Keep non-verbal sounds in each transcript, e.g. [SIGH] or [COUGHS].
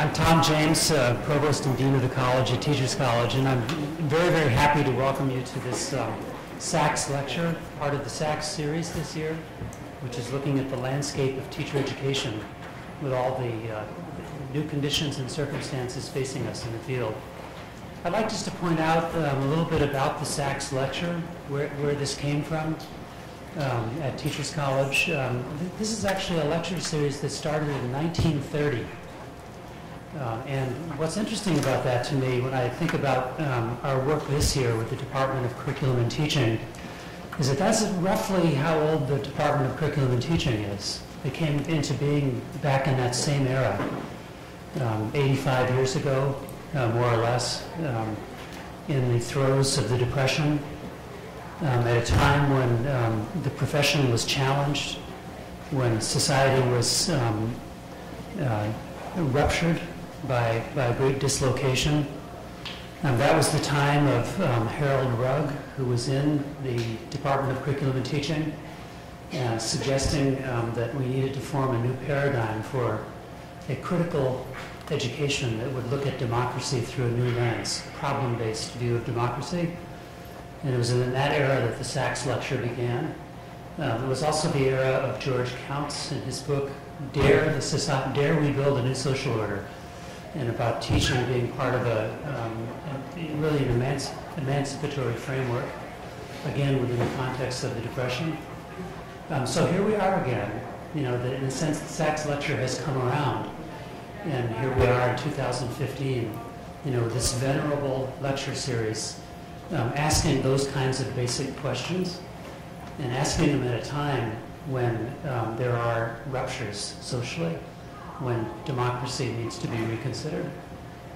I'm Tom James, uh, Provost and Dean of the College at Teachers College, and I'm very, very happy to welcome you to this um, Sachs lecture, part of the Sachs series this year, which is looking at the landscape of teacher education with all the uh, new conditions and circumstances facing us in the field. I'd like just to point out um, a little bit about the Sachs lecture, where, where this came from um, at Teachers College. Um, th- this is actually a lecture series that started in 1930. Uh, and what's interesting about that to me, when I think about um, our work this year with the Department of Curriculum and Teaching, is that that's roughly how old the Department of Curriculum and Teaching is. It came into being back in that same era, um, 85 years ago, uh, more or less, um, in the throes of the Depression, um, at a time when um, the profession was challenged, when society was um, uh, ruptured by, by great dislocation. Um, that was the time of um, Harold Rugg, who was in the Department of Curriculum and Teaching, uh, suggesting um, that we needed to form a new paradigm for a critical education that would look at democracy through a new lens, problem-based view of democracy. And it was in that era that the Sachs lecture began. Um, it was also the era of George Counts in his book, Dare, the Society, Dare We Build a New Social Order, and about teaching being part of a, um, a really an emanci- emancipatory framework, again within the context of the Depression. Um, so here we are again. You know, the, in a sense, the Sachs lecture has come around, and here we are in 2015. You know, this venerable lecture series, um, asking those kinds of basic questions, and asking them at a time when um, there are ruptures socially when democracy needs to be reconsidered.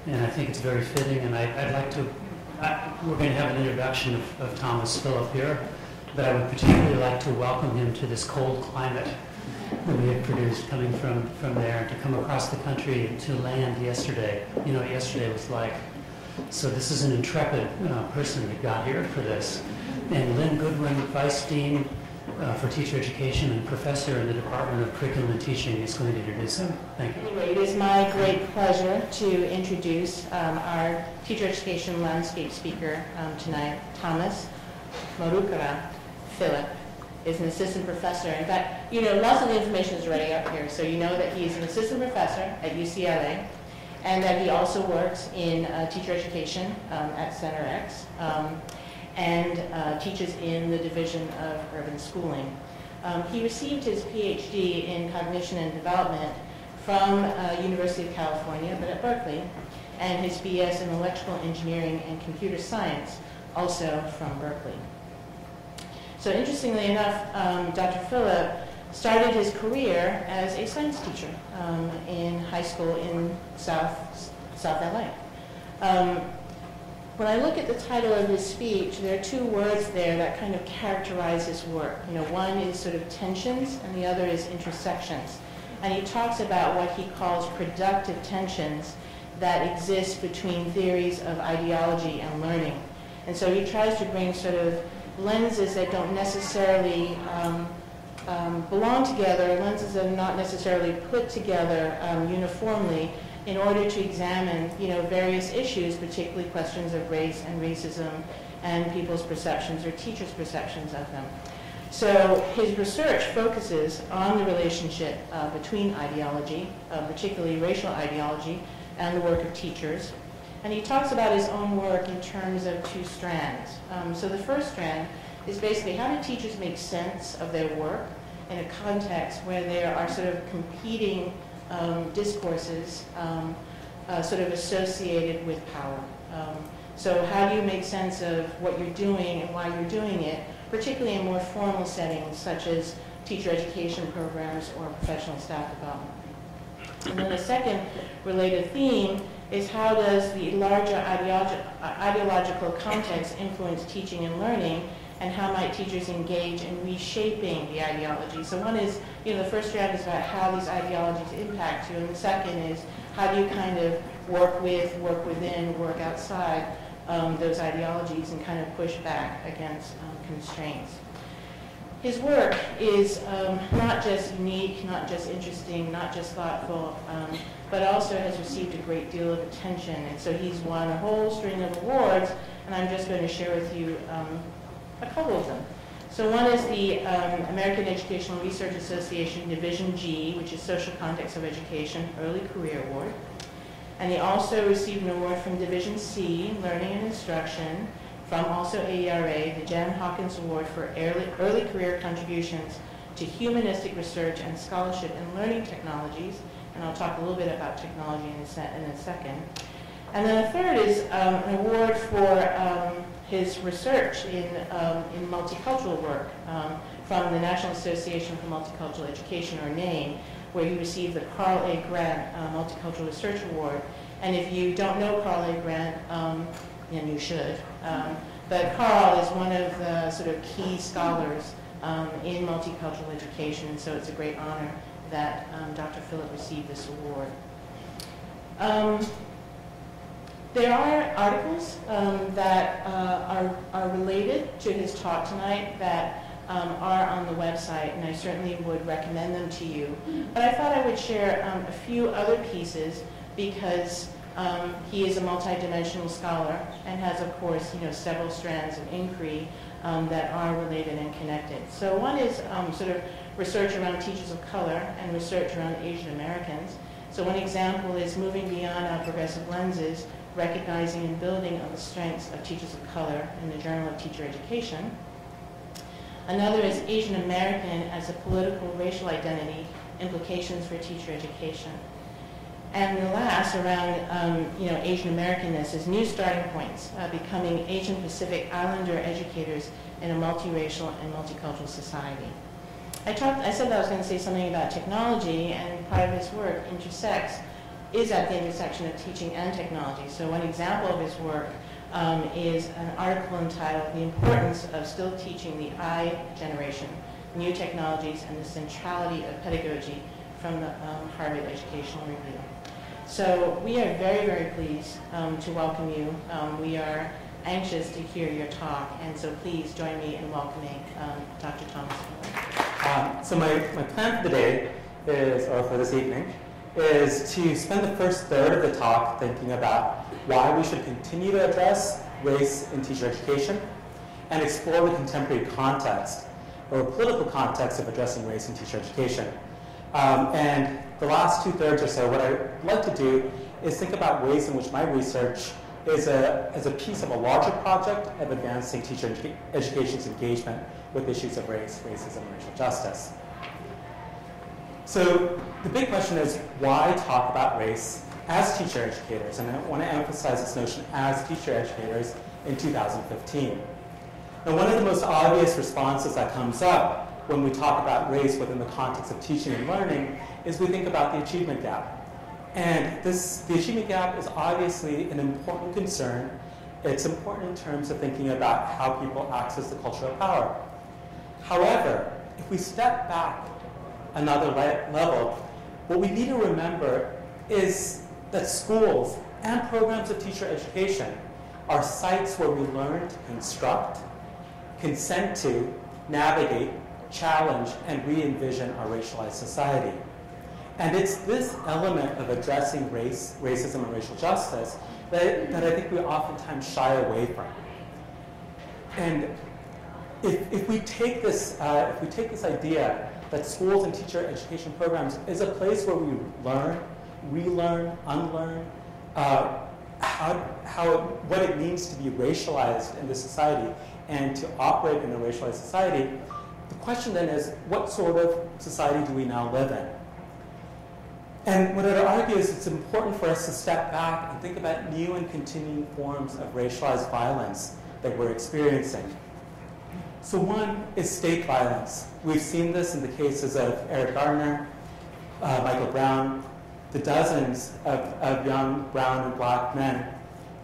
And I think it's very fitting, and I, would like to, I, we're going to have an introduction of, of Thomas Philip here, but I would particularly like to welcome him to this cold climate that we have produced coming from, from there, to come across the country to land yesterday. You know, yesterday was like, so this is an intrepid uh, person that got here for this. And Lynn Goodwin, Vice Dean uh, for Teacher Education and Professor in the Department of Curriculum and Teaching is going to introduce him. Thank you. Anyway, it is my great pleasure to introduce um, our Teacher Education Landscape speaker um, tonight, Thomas Marukara Philip is an assistant professor. In fact, you know, lots of the information is already up here, so you know that he's an assistant professor at UCLA, and that he also works in uh, teacher education um, at Center X. Um, and uh, teaches in the Division of Urban Schooling. Um, he received his PhD in Cognition and Development from uh, University of California, but at Berkeley, and his BS in Electrical Engineering and Computer Science, also from Berkeley. So interestingly enough, um, Dr. Philip started his career as a science teacher um, in high school in South, South LA. When I look at the title of his speech, there are two words there that kind of characterize his work. You know, one is sort of tensions, and the other is intersections. And he talks about what he calls productive tensions that exist between theories of ideology and learning. And so he tries to bring sort of lenses that don't necessarily um, um, belong together, lenses that are not necessarily put together um, uniformly, in order to examine, you know, various issues, particularly questions of race and racism and people's perceptions or teachers' perceptions of them. So his research focuses on the relationship uh, between ideology, uh, particularly racial ideology, and the work of teachers. And he talks about his own work in terms of two strands. Um, so the first strand is basically how do teachers make sense of their work in a context where there are sort of competing um, discourses um, uh, sort of associated with power. Um, so how do you make sense of what you're doing and why you're doing it, particularly in more formal settings such as teacher education programs or professional staff development. And then the second related theme is how does the larger ideologi ideological context influence teaching and learning and how might teachers engage in reshaping the ideology. So one is, you know, the first round is about how these ideologies impact you, and the second is how do you kind of work with, work within, work outside um, those ideologies and kind of push back against um, constraints. his work is um, not just unique, not just interesting, not just thoughtful, um, but also has received a great deal of attention. And so he's won a whole string of awards, and I'm just going to share with you um, a couple of them. So one is the um, American Educational Research Association Division G, which is Social Context of Education Early Career Award. And he also received an award from Division C, Learning and Instruction, from also AERA, the Jan Hawkins Award for early, early career contributions to humanistic research and scholarship in learning technologies. And I'll talk a little bit about technology in a, se in a second. And then the third is um, an award for um, his research in, um, in multicultural work um, from the National Association for Multicultural Education, or NAME, where he received the Carl A. Grant uh, Multicultural Research Award. And if you don't know Carl A. Grant, um, then you should. Um, but Carl is one of the sort of key scholars um, in multicultural education, and so it's a great honor that um, Dr. Philip received this award. There are articles um, that uh, are, are related to his talk tonight that um, are on the website, and I certainly would recommend them to you. But I thought I would share um, a few other pieces because um, he is a multidimensional scholar and has, of course, you know, several strands of inquiry um, that are related and connected. So one is um, sort of research around teachers of color and research around Asian Americans. So one example is moving beyond our progressive lenses recognizing and building on the strengths of teachers of color in the Journal of Teacher Education. Another is Asian American as a political racial identity, implications for teacher education. And the last around um, you know, Asian Americanness is new starting points, uh, becoming Asian Pacific Islander educators in a multiracial and multicultural society. I, talked, I said that I was going to say something about technology, and part of his work intersects is at the intersection of teaching and technology. So one example of his work um, is an article entitled The Importance of Still Teaching the I Generation, New Technologies and the Centrality of Pedagogy from the um, Harvard Educational Review. So we are very, very pleased um, to welcome you. Um, we are anxious to hear your talk, and so please join me in welcoming um, Dr. Thomas. Um, so my, my plan for the day is, or for this evening, is to spend the first third of the talk thinking about why we should continue to address race in teacher education and explore the contemporary context or political context of addressing race in teacher education. Um, and the last two thirds or so, what I'd like to do is think about ways in which my research is a, is a piece of a larger project of advancing teacher edu education's engagement with issues of race, racism, and racial justice. So the big question is, why talk about race as teacher educators? And I want to emphasize this notion as teacher educators in 2015. Now, one of the most obvious responses that comes up when we talk about race within the context of teaching and learning is we think about the achievement gap. And this, the achievement gap is obviously an important concern. It's important in terms of thinking about how people access the culture of power. However, if we step back another le level, what we need to remember is that schools and programs of teacher education are sites where we learn to construct, consent to, navigate, challenge, and re-envision our racialized society. And it's this element of addressing race, racism, and racial justice that, that I think we oftentimes shy away from. And if, if we take this, uh, if we take this idea that schools and teacher education programs is a place where we learn, relearn, unlearn, uh, how, how, what it means to be racialized in this society and to operate in a racialized society, the question then is, what sort of society do we now live in? And what I'd argue is it's important for us to step back and think about new and continuing forms of racialized violence that we're experiencing. So one is state violence. We've seen this in the cases of Eric Garner, uh, Michael Brown, the dozens of, of young brown and black men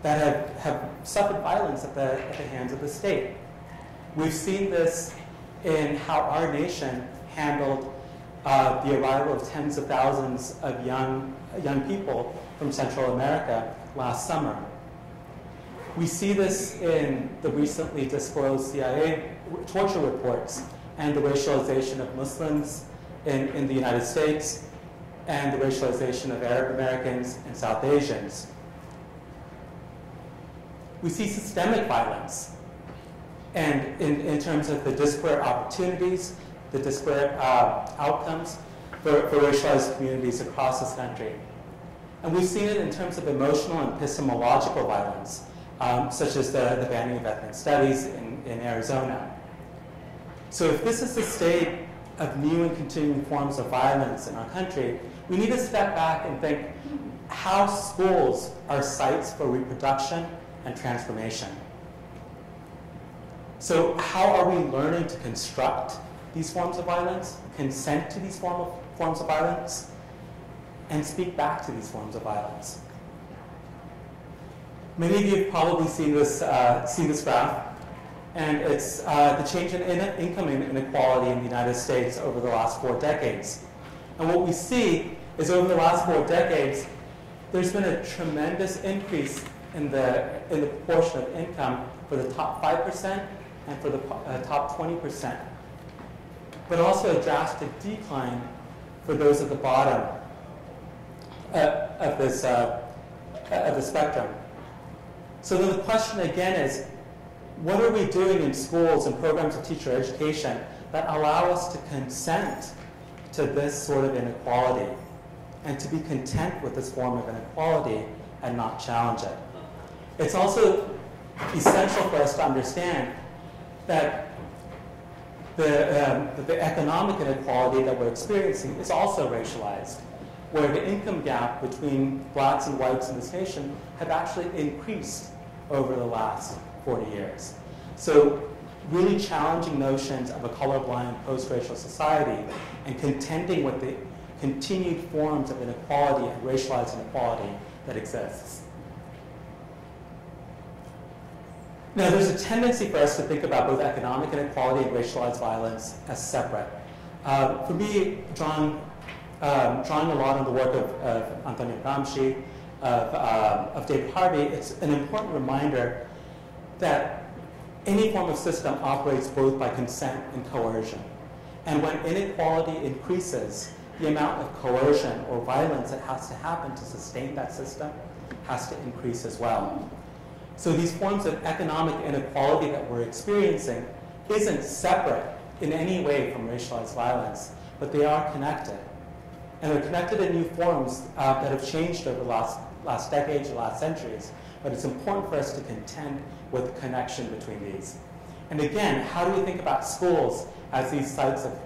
that have, have suffered violence at the, at the hands of the state. We've seen this in how our nation handled uh, the arrival of tens of thousands of young, young people from Central America last summer. We see this in the recently disclosed CIA torture reports, and the racialization of Muslims in, in the United States and the racialization of Arab Americans and South Asians. We see systemic violence and in, in terms of the disparate opportunities, the disparate uh, outcomes for, for racialized communities across this country. And we've seen it in terms of emotional and epistemological violence, um, such as the, the banning of ethnic studies in, in Arizona. So if this is the state of new and continuing forms of violence in our country, we need to step back and think how schools are sites for reproduction and transformation. So how are we learning to construct these forms of violence, consent to these form of, forms of violence, and speak back to these forms of violence? Many of you have probably seen this, uh, seen this graph, and it's uh, the change in, in income inequality in the United States over the last four decades. And what we see is over the last four decades, there's been a tremendous increase in the, in the proportion of income for the top 5% and for the uh, top 20%, but also a drastic decline for those at the bottom uh, of, this, uh, of the spectrum. So then the question again is, what are we doing in schools and programs of teacher education that allow us to consent to this sort of inequality and to be content with this form of inequality and not challenge it? It's also essential for us to understand that the, um, the economic inequality that we're experiencing is also racialized, where the income gap between blacks and whites in this nation have actually increased over the last 40 years. So really challenging notions of a colorblind post-racial society and contending with the continued forms of inequality and racialized inequality that exists. Now, there's a tendency for us to think about both economic inequality and racialized violence as separate. Uh, for me, drawing, um, drawing a lot on the work of, of Antonio Gramsci, of, uh, of David Harvey, it's an important reminder that any form of system operates both by consent and coercion. And when inequality increases, the amount of coercion or violence that has to happen to sustain that system has to increase as well. So these forms of economic inequality that we're experiencing isn't separate in any way from racialized violence, but they are connected. And they're connected in new forms uh, that have changed over the last, last decades last centuries. But it's important for us to contend with the connection between these. And again, how do we think about schools as these sites of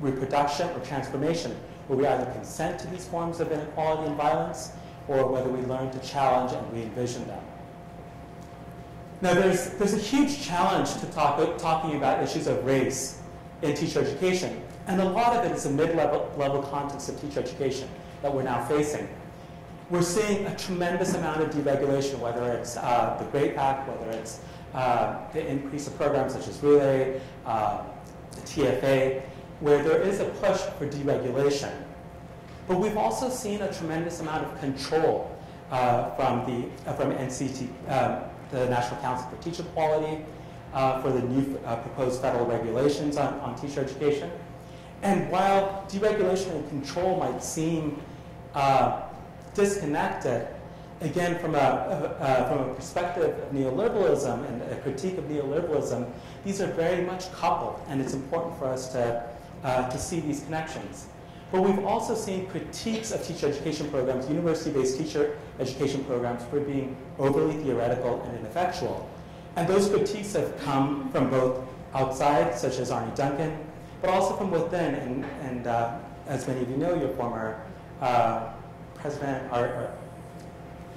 reproduction or transformation, where we either consent to these forms of inequality and violence, or whether we learn to challenge and re-envision them? Now, there's, there's a huge challenge to talk, talking about issues of race in teacher education, and a lot of it is a mid-level level context of teacher education that we're now facing. We're seeing a tremendous amount of deregulation, whether it's uh, the GREAT Act, whether it's uh, the increase of programs such as Relay, uh, the TFA, where there is a push for deregulation. But we've also seen a tremendous amount of control uh, from, the, uh, from NCT, um, the National Council for Teacher Quality, uh, for the new uh, proposed federal regulations on, on teacher education. And while deregulation and control might seem uh, disconnected, again, from a, uh, from a perspective of neoliberalism and a critique of neoliberalism, these are very much coupled, and it's important for us to, uh, to see these connections. But we've also seen critiques of teacher education programs, university-based teacher education programs, for being overly theoretical and ineffectual. And those critiques have come from both outside, such as Arne Duncan, but also from within. And, and uh, as many of you know, your former uh, president, Ar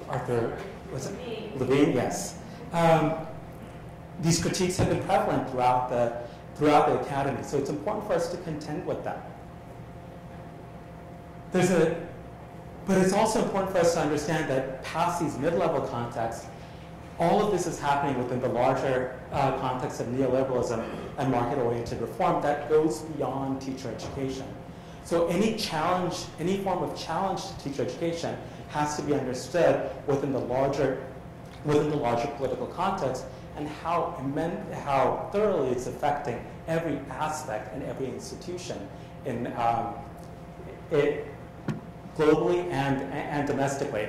Arthur was it? Levine, yes. Um, these critiques have been prevalent throughout the, throughout the academy, so it's important for us to contend with them. There's a, but it's also important for us to understand that past these mid-level contexts, all of this is happening within the larger uh, context of neoliberalism and market-oriented reform that goes beyond teacher education. So any challenge, any form of challenge to teacher education has to be understood within the larger, within the larger political context and how, how thoroughly it's affecting every aspect and every institution in um, it, globally and, and domestically.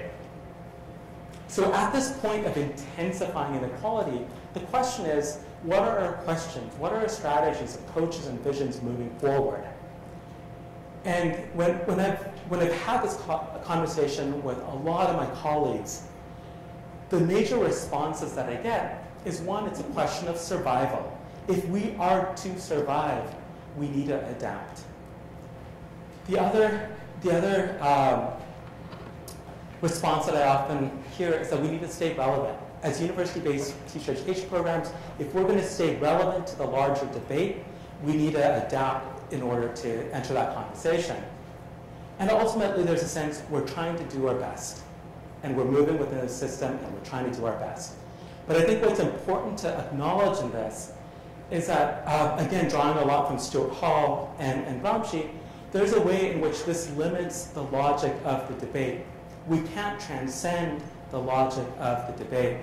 So at this point of intensifying inequality, the question is, what are our questions? What are our strategies, approaches, and visions moving forward? And when, when, I've, when I've had this co- conversation with a lot of my colleagues, the major responses that I get is one, it's a question of survival. If we are to survive, we need to adapt. The other, the other um, response that I often hear is that we need to stay relevant. As university-based teacher education programs, if we're going to stay relevant to the larger debate, we need to adapt in order to enter that conversation. And ultimately, there's a sense we're trying to do our best. And we're moving within a system and we're trying to do our best. But I think what's important to acknowledge in this is that, uh, again, drawing a lot from Stuart Hall and, and Gramsci, there's a way in which this limits the logic of the debate. We can't transcend the logic of the debate.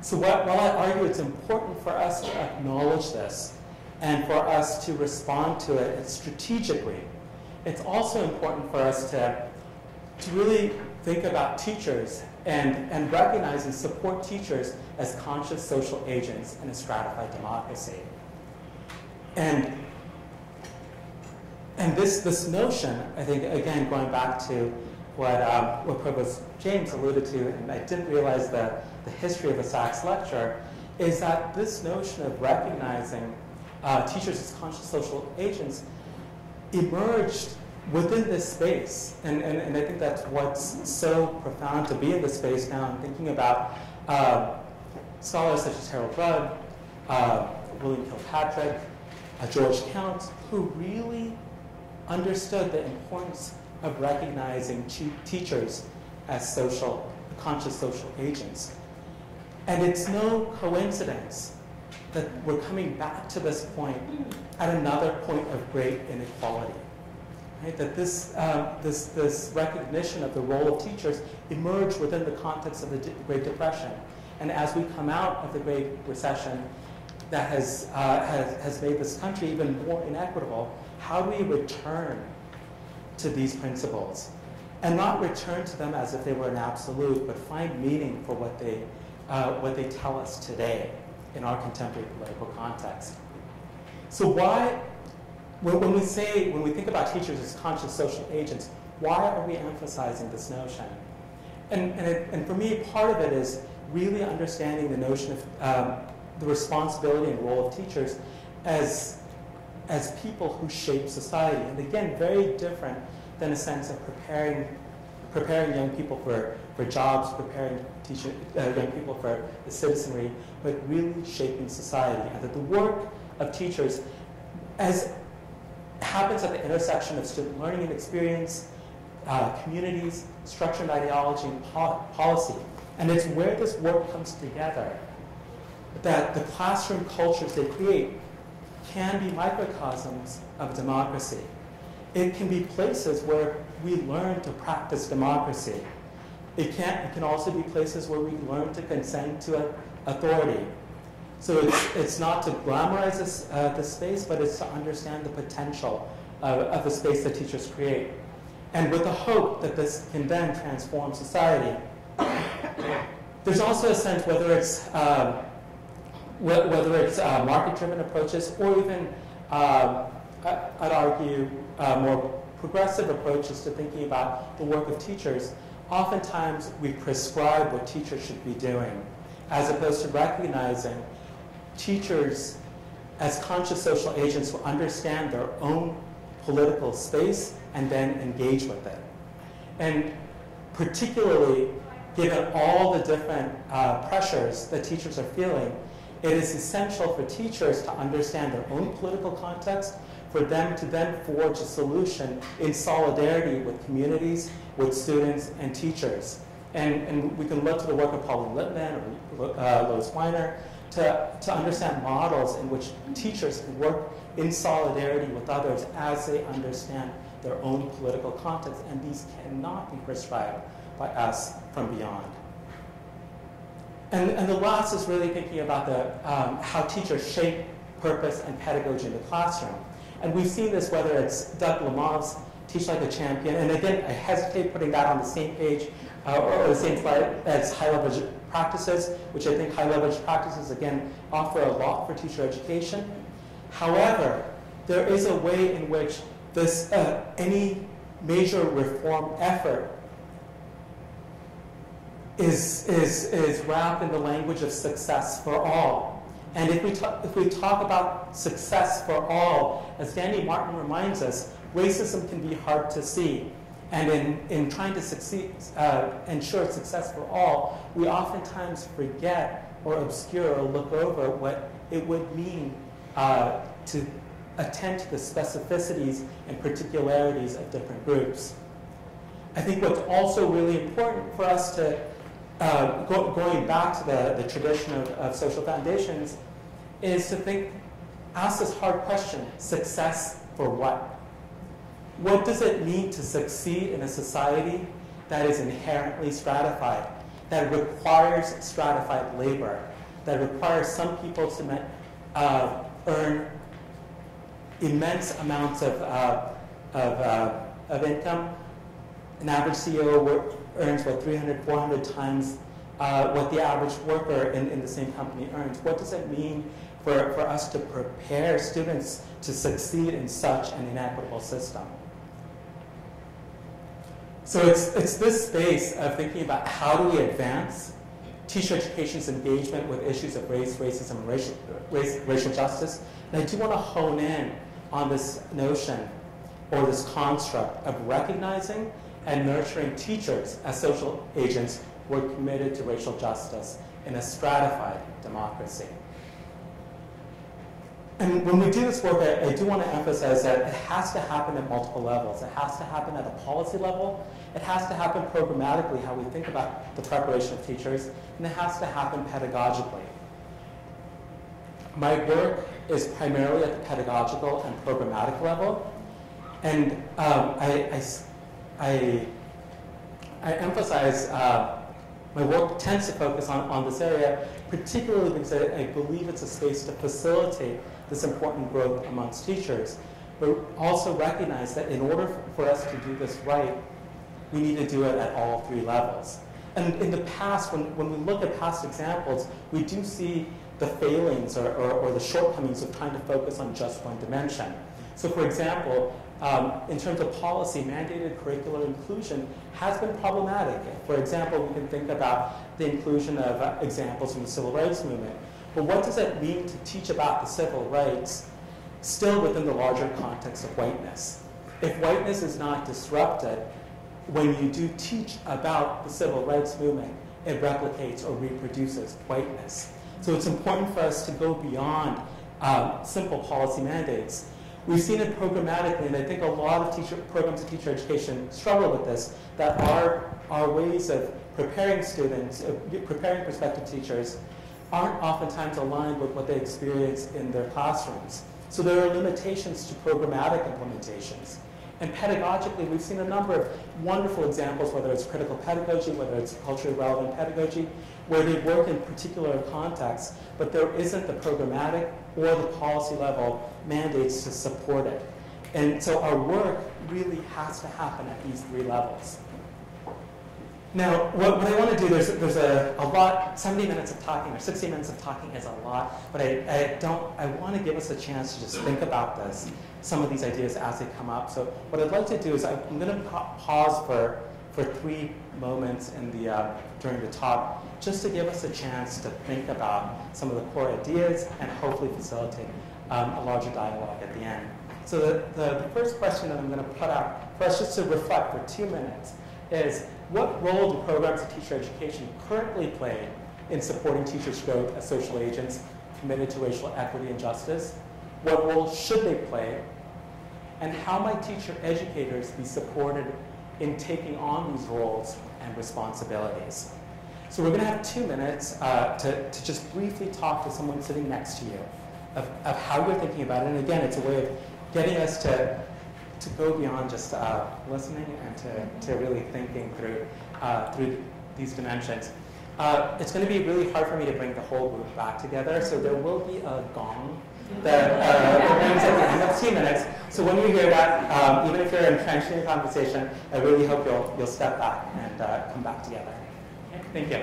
So while I argue it's important for us to acknowledge this and for us to respond to it strategically, it's also important for us to, to really think about teachers and, and recognize and support teachers as conscious social agents in a stratified democracy. And, and this, this notion, I think, again, going back to what, um, what Provost James alluded to, and I didn't realize the, the history of the Sachs lecture, is that this notion of recognizing uh, teachers as conscious social agents emerged within this space. And, and, and I think that's what's so profound to be in this space now. I'm thinking about uh, scholars such as Harold Rugg, uh, William Kilpatrick, uh, George Count, who really understood the importance of recognizing teachers as social, conscious social agents. And it's no coincidence that we're coming back to this point at another point of great inequality. Right? That this, um, this, this recognition of the role of teachers emerged within the context of the Great Depression. And as we come out of the Great Recession, that has, uh, has, has made this country even more inequitable, how do we return to these principles? And not return to them as if they were an absolute, but find meaning for what they, uh, what they tell us today in our contemporary political context. So why, when we say, when we think about teachers as conscious social agents, why are we emphasizing this notion? And, and, it, and for me, part of it is really understanding the notion of um, the responsibility and role of teachers as, as people who shape society. And again, very different than a sense of preparing, preparing young people for, for jobs, preparing teacher, uh, young people for the citizenry, but really shaping society. And that the work of teachers as happens at the intersection of student learning and experience, uh, communities, structure and ideology, and po policy. And it's where this work comes together that the classroom cultures they create can be microcosms of democracy. It can be places where we learn to practice democracy. It can, it can also be places where we learn to consent to authority. So it's, it's not to glamorize this, uh, this space, but it's to understand the potential of, of the space that teachers create. And with the hope that this can then transform society. There's also a sense, whether it's, um, whether it's uh, market-driven approaches or even, uh, I'd argue, uh, more progressive approaches to thinking about the work of teachers, oftentimes we prescribe what teachers should be doing, as opposed to recognizing teachers as conscious social agents who understand their own political space and then engage with it. And particularly given all the different uh, pressures that teachers are feeling, it is essential for teachers to understand their own political context, for them to then forge a solution in solidarity with communities, with students, and teachers. And, and we can look to the work of Pauline Lipman or uh, Lois Weiner to, to understand models in which teachers can work in solidarity with others as they understand their own political context, and these cannot be prescribed by us from beyond. And, and the last is really thinking about the, um, how teachers shape purpose and pedagogy in the classroom. And we've seen this whether it's Doug Lemov's Teach Like a Champion, and again, I hesitate putting that on the same page uh, or the same slide as high leverage practices, which I think high leverage practices, again, offer a lot for teacher education. However, there is a way in which this, uh, any major reform effort is, is, is wrapped in the language of success for all. And if we, talk, if we talk about success for all, as Danny Martin reminds us, racism can be hard to see. And in, in trying to succeed, uh, ensure success for all, we oftentimes forget or obscure or look over what it would mean uh, to attend to the specificities and particularities of different groups. I think what's also really important for us to, uh, go, going back to the, the tradition of, of social foundations, is to think, ask this hard question, success for what? What does it mean to succeed in a society that is inherently stratified, that requires stratified labor, that requires some people to uh, earn immense amounts of, uh, of, uh, of income. An average CEO earns, what, 300, 400 times uh, what the average worker in, in the same company earns. What does it mean for, for us to prepare students to succeed in such an inequitable system? So it's, it's this space of thinking about how do we advance teacher education's engagement with issues of race, racism, and racial, race, racial justice. And I do want to hone in on this notion or this construct of recognizing and nurturing teachers as social agents who are committed to racial justice in a stratified democracy. And when we do this work, I, I, do want to emphasize that it has to happen at multiple levels. It has to happen at a policy level. It has to happen programmatically, how we think about the preparation of teachers. And it has to happen pedagogically. My work is primarily at the pedagogical and programmatic level. And um, I, I, I, I, emphasize uh, my work tends to focus on, on this area, particularly because I, I believe it's a space to facilitate this important growth amongst teachers, but also recognize that in order for us to do this right, we need to do it at all three levels. And in the past, when, when we look at past examples, we do see the failings or, or, or the shortcomings of trying to focus on just one dimension. So for example, um, in terms of policy, mandated curricular inclusion has been problematic. For example, we can think about the inclusion of uh, examples from the civil rights movement, but what does it mean to teach about the civil rights still within the larger context of whiteness? If whiteness is not disrupted, when you do teach about the civil rights movement, it replicates or reproduces whiteness. So it's important for us to go beyond um, simple policy mandates. We've seen it programmatically, and I think a lot of teacher, programs of teacher education struggle with this, that our, our ways of preparing students, preparing prospective teachers, aren't oftentimes aligned with what they experience in their classrooms. So there are limitations to programmatic implementations. And pedagogically, we've seen a number of wonderful examples, whether it's critical pedagogy, whether it's culturally relevant pedagogy, where they work in particular contexts, but there isn't the programmatic or the policy level mandates to support it. And so our work really has to happen at these three levels. Now, what, what I want to do, there's, there's a, a lot, 70 minutes of talking or 60 minutes of talking is a lot, but I, I don't, I want to give us a chance to just think about this, some of these ideas as they come up. So what I'd like to do is I'm going to pa pause for, for three moments in the, uh, during the talk, just to give us a chance to think about some of the core ideas and hopefully facilitate um, a larger dialogue at the end. So the, the, the first question that I'm going to put out for us just to reflect for two minutes is what role do programs of teacher education currently play in supporting teachers' growth as social agents committed to racial equity and justice? What role should they play? And how might teacher educators be supported in taking on these roles and responsibilities? So we're going to have two minutes uh, to, to just briefly talk to someone sitting next to you of, of how you're thinking about it. And again, it's a way of getting us to to go beyond just uh, listening and to, to really thinking through, uh, through these dimensions. Uh, it's going to be really hard for me to bring the whole group back together, so there will be a gong that uh, rings at the end of two minutes. So when you hear that, um, even if you're entrenched in your conversation, I really hope you'll, you'll step back and uh, come back together. Thank you.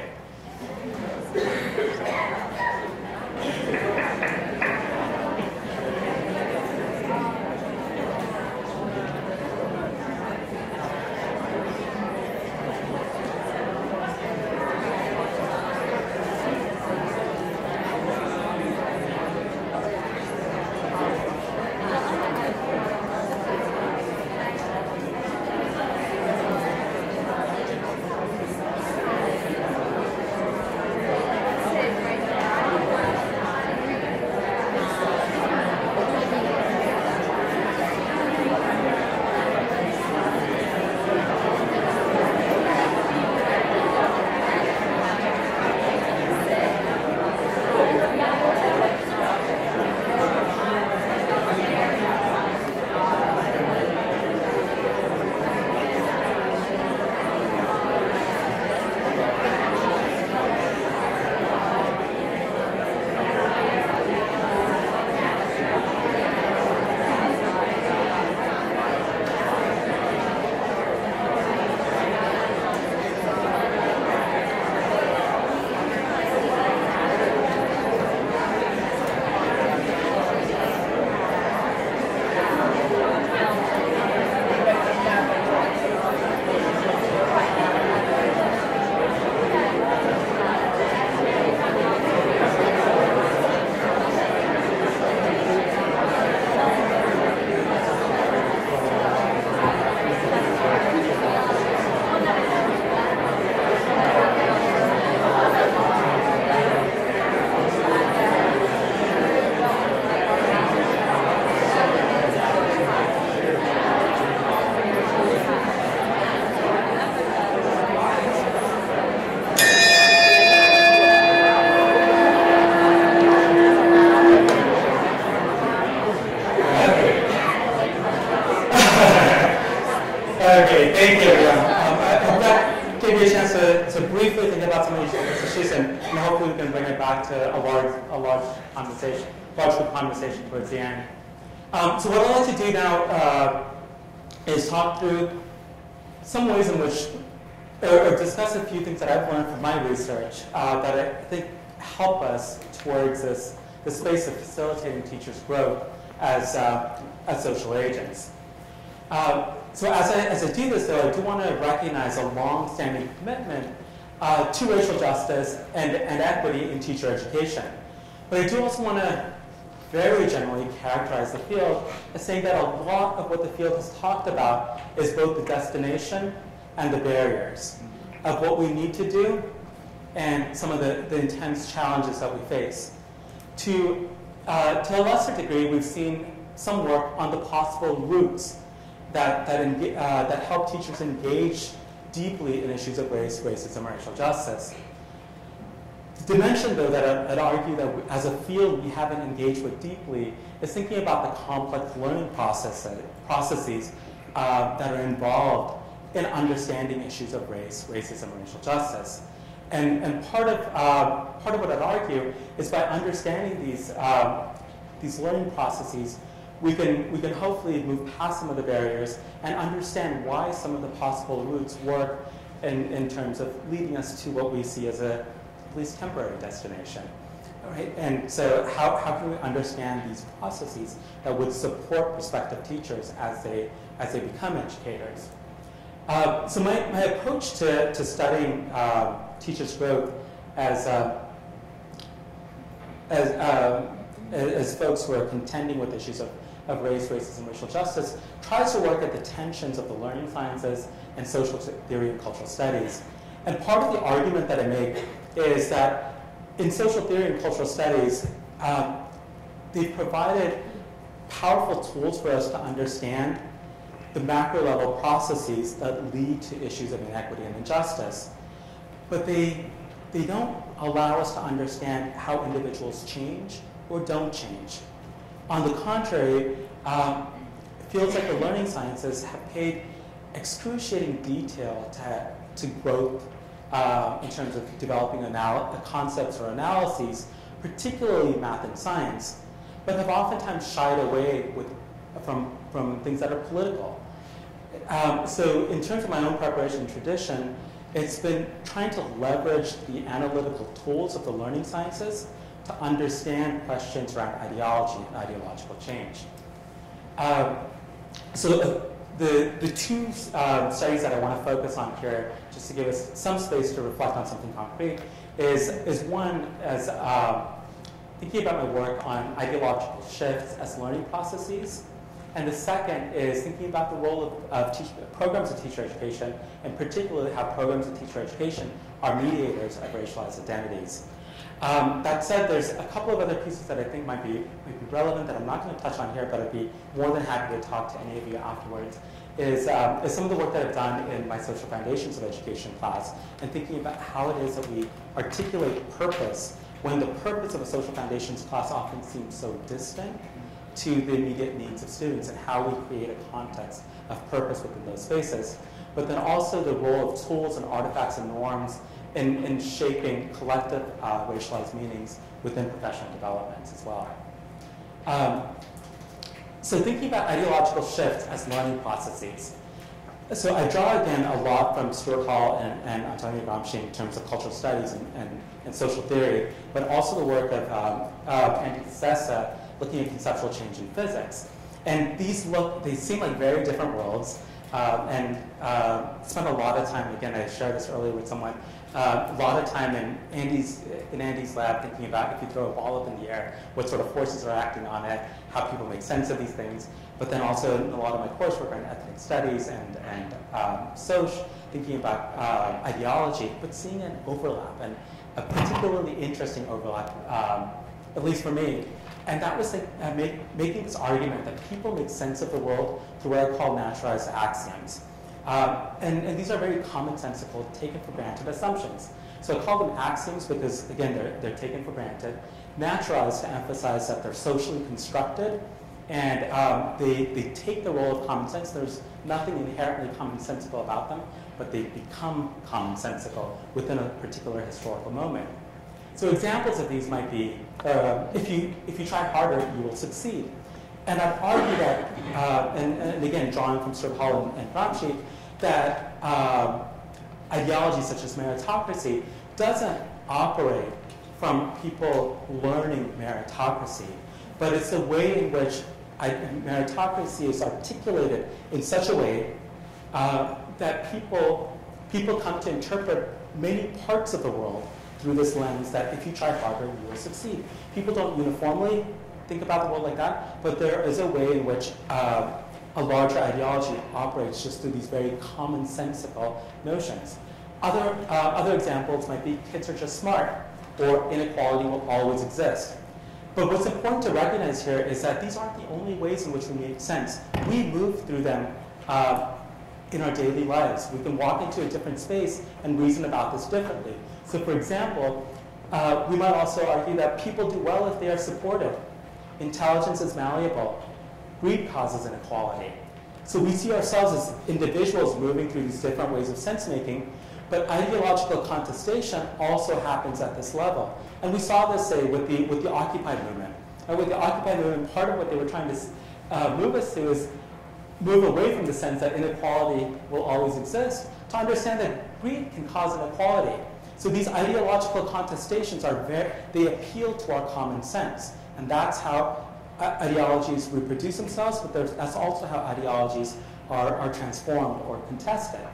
This space of facilitating teachers' growth as, uh, as social agents. Uh, so as I, as I do this, though, I do want to recognize a long-standing commitment uh, to racial justice and, and equity in teacher education. But I do also want to very generally characterize the field as saying that a lot of what the field has talked about is both the destination and the barriers of what we need to do and some of the, the intense challenges that we face. To, uh, to a lesser degree, we've seen some work on the possible routes that, that, uh, that help teachers engage deeply in issues of race, racism, and racial justice. The dimension, though, that I'd argue that as a field we haven't engaged with deeply is thinking about the complex learning process, processes uh, that are involved in understanding issues of race, racism, and racial justice. And, and part, of, uh, part of what I'd argue is by understanding these, uh, these learning processes, we can, we can hopefully move past some of the barriers and understand why some of the possible routes work in, in terms of leading us to what we see as a at least temporary destination. Right? And so how, how can we understand these processes that would support prospective teachers as they, as they become educators? Uh, so my, my approach to, to studying uh, teachers' growth as, uh, as, uh, as folks who are contending with issues of of race, racism, and racial justice, tries to work at the tensions of the learning sciences and social theory and cultural studies. And part of the argument that I make is that in social theory and cultural studies, um, they've provided powerful tools for us to understand the macro level processes that lead to issues of inequity and injustice. But they, they don't allow us to understand how individuals change or don't change. On the contrary, um, fields like the learning sciences have paid excruciating detail to, to growth uh, in terms of developing concepts or analyses, particularly math and science, but have oftentimes shied away with, from, from things that are political. Um, so in terms of my own preparation tradition, it's been trying to leverage the analytical tools of the learning sciences to understand questions around ideology and ideological change. Um, so uh, the, the two um, studies that I want to focus on here, just to give us some space to reflect on something concrete, is, is one as um, thinking about my work on ideological shifts as learning processes. And the second is thinking about the role of, of teach, programs of teacher education, and particularly how programs of teacher education are mediators of racialized identities. Um, that said, there's a couple of other pieces that I think might be, might be relevant that I'm not going to touch on here, but I'd be more than happy to talk to any of you afterwards. Is, um, is some of the work that I've done in my social foundations of education class and thinking about how it is that we articulate purpose when the purpose of a social foundations class often seems so distant to the immediate needs of students and how we create a context of purpose within those spaces. But then also the role of tools and artifacts and norms in, in shaping collective uh, racialized meanings within professional developments as well. Um, so thinking about ideological shifts as learning processes. So I draw again a lot from Stuart Hall and, and Antonio Gramsci in terms of cultural studies and, and, and social theory, but also the work of, um, of Andy diSessa looking at conceptual change in physics. And these look, they seem like very different worlds. Uh, and uh, spent a lot of time, again, I shared this earlier with someone, uh, a lot of time in Andy's, in Andy's lab thinking about if you throw a ball up in the air, what sort of forces are acting on it, how people make sense of these things. But then also in a lot of my coursework on ethnic studies and, and um, Soc, thinking about uh, ideology, but seeing an overlap and a particularly interesting overlap, um, at least for me. And that was like, uh, make, making this argument that people make sense of the world through what I call naturalized axioms. Um, and, and, these are very commonsensical, taken for granted assumptions. So I call them axioms because, again, they're, they're taken for granted. Naturalized to emphasize that they're socially constructed and um, they, they take the role of common sense. There's nothing inherently commonsensical about them, but they become commonsensical within a particular historical moment. So examples of these might be, uh, if, you, if you try harder, you will succeed. And I'd argue that, uh, and, and, again, drawing from Stuart Hall and, Gramsci, that um, ideology such as meritocracy doesn't operate from people learning meritocracy, but it's the way in which meritocracy is articulated in such a way uh, that people, people come to interpret many parts of the world through this lens that if you try harder, you will succeed. People don't uniformly think about the world like that, but there is a way in which uh, a larger ideology operates just through these very commonsensical notions. Other, uh, other examples might be kids are just smart, or inequality will always exist. But what's important to recognize here is that these aren't the only ways in which we make sense. We move through them uh, in our daily lives. We can walk into a different space and reason about this differently. So for example, uh, we might also argue that people do well if they are supported. Intelligence is malleable. Greed causes inequality. So we see ourselves as individuals moving through these different ways of sense making, but ideological contestation also happens at this level. And we saw this, say, with the, with the Occupy movement. And with the Occupy movement, part of what they were trying to uh, move us to is move away from the sense that inequality will always exist to understand that greed can cause inequality. So these ideological contestations are very, they appeal to our common sense. And that's how uh, ideologies reproduce themselves, but that's also how ideologies are, are transformed or contested.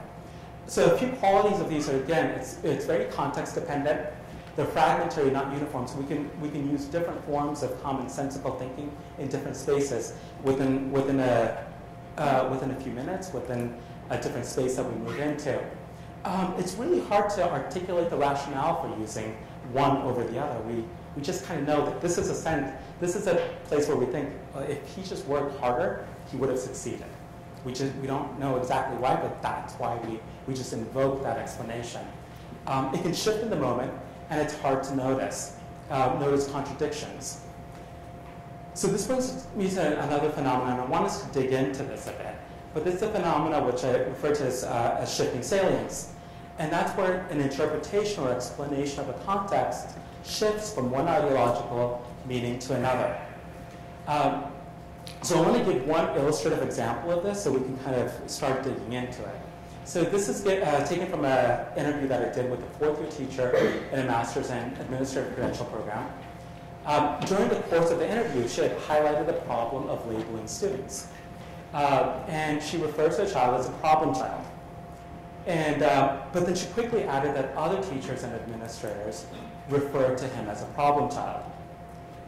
So a few qualities of these are, again, it's, it's very context dependent. They're fragmentary, not uniform, so we can, we can use different forms of commonsensical thinking in different spaces within, within, a, uh, within a few minutes, within a different space that we move into. Um, it's really hard to articulate the rationale for using one over the other. We, we just kind of know that this is a sense, this is a place where we think well, if he just worked harder, he would have succeeded. We just we don't know exactly why, but that's why we, we just invoke that explanation. Um, it can shift in the moment, and it's hard to notice, uh, notice contradictions. So this brings me to another phenomenon. I want us to dig into this a bit. But this is a phenomenon which I refer to as, uh, as shifting salience. And that's where an interpretation or explanation of a context shifts from one ideological meaning to another. Um, so I want to give one illustrative example of this so we can kind of start digging into it. So this is uh, taken from an interview that I did with a fourth year teacher in a master's in administrative credential program. Um, during the course of the interview, she had highlighted the problem of labeling students. Uh, and she refers to the child as a problem child. And, uh, but then she quickly added that other teachers and administrators referred to him as a problem child.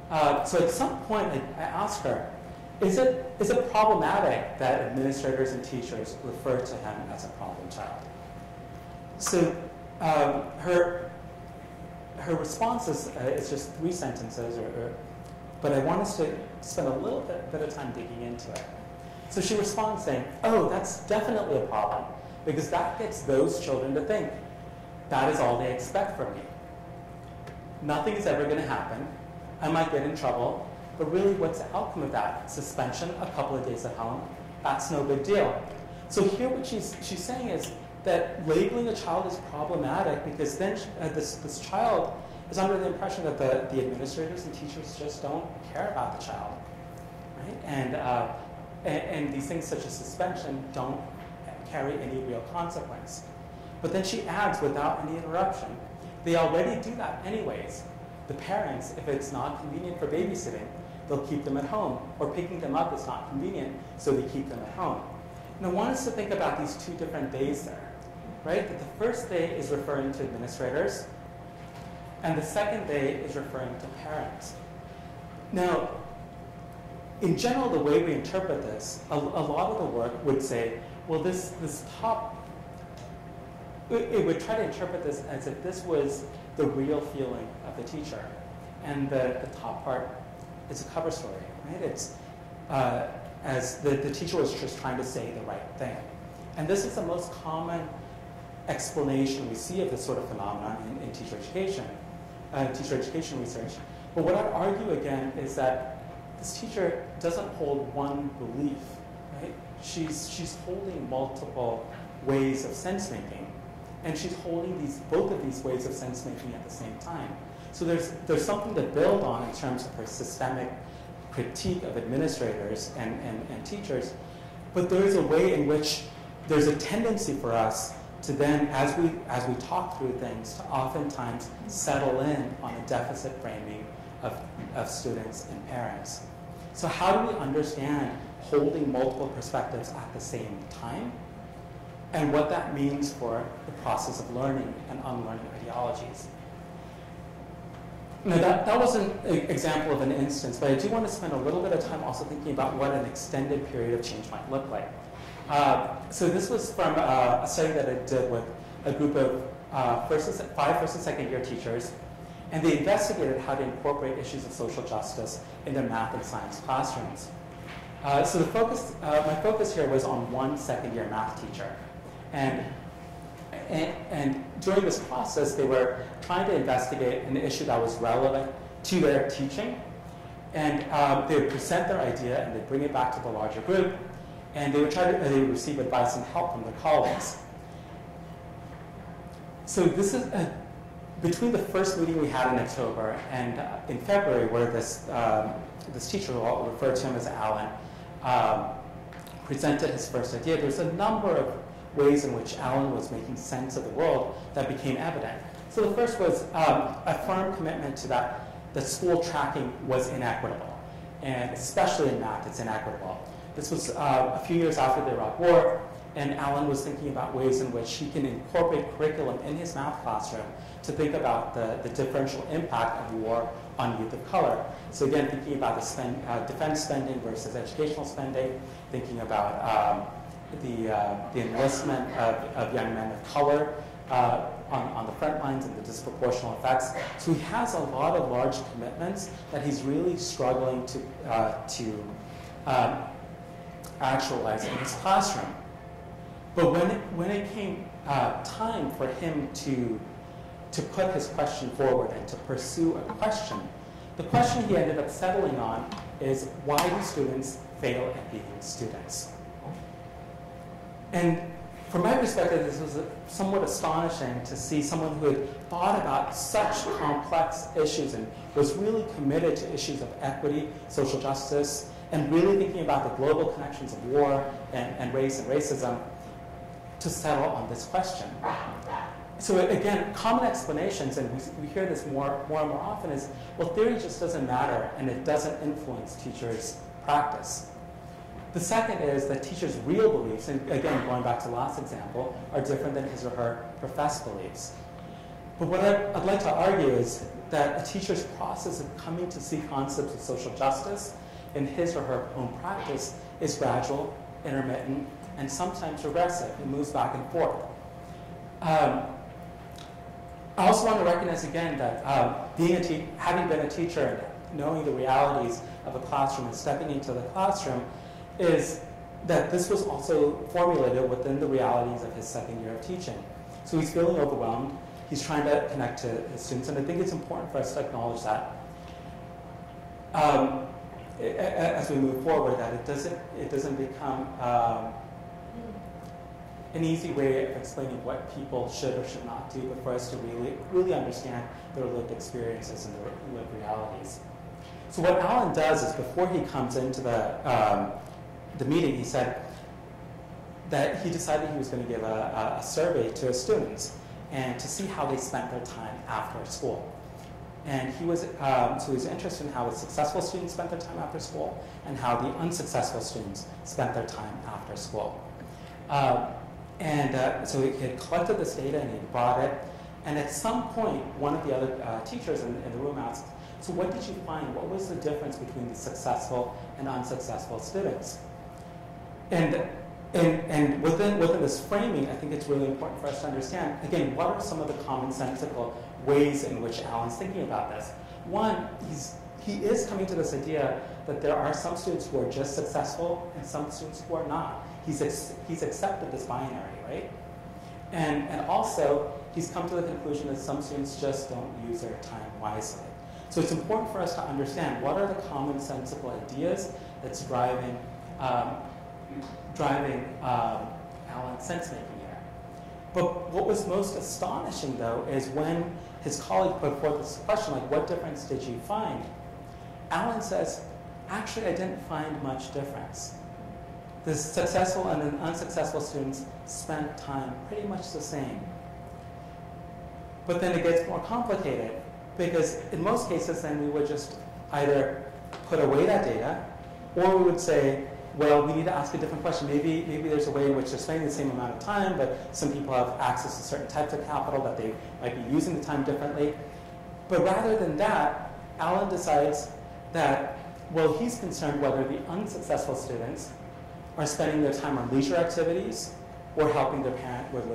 Uh, so at some point, I, I asked her, is it, is it problematic that administrators and teachers refer to him as a problem child? So um, her, her response is, uh, is just three sentences, or, or, but I want us to spend a little bit, bit of time digging into it. So she responds saying, oh, that's definitely a problem, because that gets those children to think that is all they expect from me. Nothing is ever going to happen. I might get in trouble. But really, what's the outcome of that? Suspension, a couple of days at home. That's no big deal. So here what she's, she's saying is that labeling a child is problematic because then uh, this, this child is under the impression that the, the administrators and teachers just don't care about the child. Right? And, uh, and, and these things such as suspension don't carry any real consequence. But then she adds, without any interruption, they already do that anyways. The parents, if it's not convenient for babysitting, they'll keep them at home. Or picking them up is not convenient, so they keep them at home. And I want us to think about these two different days there, right? That the first day is referring to administrators, and the second day is referring to parents. Now, in general, the way we interpret this, a, a lot of the work would say, well, this, this top, it, it would try to interpret this as if this was the real feeling of the teacher. And the, the top part is a cover story, right? It's uh, as the, the teacher was just trying to say the right thing. And this is the most common explanation we see of this sort of phenomenon in, in teacher education, uh, teacher education research. But what I'd argue again is that this teacher doesn't hold one belief, right? She's, she's holding multiple ways of sense making and she's holding these both of these ways of sense making at the same time. So there's there's something to build on in terms of her systemic critique of administrators and, and, and teachers, but there is a way in which there's a tendency for us to then, as we as we talk through things, to oftentimes settle in on a deficit framing of, of students and parents. So how do we understand holding multiple perspectives at the same time? and what that means for the process of learning and unlearning ideologies. Now, that, that was an example of an instance, but I do want to spend a little bit of time also thinking about what an extended period of change might look like. Uh, so this was from uh, a study that I did with a group of uh, first and, five first and second year teachers, and they investigated how to incorporate issues of social justice in their math and science classrooms. Uh, so the focus, uh, my focus here was on one second year math teacher. And, and, and, during this process, they were trying to investigate an issue that was relevant to their teaching. And um, they would present their idea and they'd bring it back to the larger group. And they would try to they would receive advice and help from their colleagues. So this is a, between the first meeting we had in October and uh, in February, where this um, this teacher, we'll refer to him as Alan, um, presented his first idea. There's a number of ways in which Alan was making sense of the world that became evident. So the first was um, a firm commitment to that the school tracking was inequitable, and especially in math, it's inequitable. This was uh, a few years after the Iraq War, and Alan was thinking about ways in which he can incorporate curriculum in his math classroom to think about the, the differential impact of war on youth of color. So again, thinking about the spend, uh, defense spending versus educational spending, thinking about um, the, uh, the enlistment of, of young men of color uh, on, on the front lines and the disproportional effects. So he has a lot of large commitments that he's really struggling to, uh, to um, actualize in his classroom. But when it, when it came uh, time for him to, to put his question forward and to pursue a question, the question he ended up settling on is why do students fail at being students? And from my perspective, this was somewhat astonishing to see someone who had thought about such complex issues and was really committed to issues of equity, social justice, and really thinking about the global connections of war and, and race and racism to settle on this question. So again, common explanations, and we, we hear this more, more and more often, is, well, theory just doesn't matter and it doesn't influence teachers' practice. The second is that teachers' real beliefs, and again, going back to last example, are different than his or her professed beliefs. But what I'd, I'd like to argue is that a teacher's process of coming to see concepts of social justice in his or her own practice is gradual, intermittent, and sometimes regressive. It moves back and forth. Um, I also want to recognize again that um, being a te- having been a teacher and knowing the realities of a classroom and stepping into the classroom is that this was also formulated within the realities of his second year of teaching. So he's feeling overwhelmed. He's trying to connect to his students, and I think it's important for us to acknowledge that. Um, as we move forward, that it doesn't it doesn't become um, an easy way of explaining what people should or should not do, but for us to really really understand their lived experiences and their lived realities. So what Alan does is before he comes into the um, the meeting, he said that he decided he was going to give a, a, survey to his students and to see how they spent their time after school. And he was, um, so he was interested in how the successful students spent their time after school and how the unsuccessful students spent their time after school. Um, and uh, so he had collected this data and he brought it. And at some point, one of the other uh, teachers in, in the room asked, so what did you find? What was the difference between the successful and unsuccessful students? And, and, and within, within this framing, I think it's really important for us to understand, again, what are some of the commonsensical ways in which Alan's thinking about this? One, he's, he is coming to this idea that there are some students who are just successful and some students who are not. He's, ex, he's accepted this binary, right? And, and also, he's come to the conclusion that some students just don't use their time wisely. So it's important for us to understand what are the commonsensical ideas that's driving um, driving um, Alan's sense-making here. But what was most astonishing, though, is when his colleague put forth this question, like, what difference did you find? Alan says, actually, I didn't find much difference. The successful and the unsuccessful students spent time pretty much the same. But then it gets more complicated because in most cases, then we would just either put away that data or we would say, well, we need to ask a different question. Maybe, maybe there's a way in which they're spending the same amount of time, but some people have access to certain types of capital that they might be using the time differently. But rather than that, Alan decides that, well, he's concerned whether the unsuccessful students are spending their time on leisure activities or helping their parent with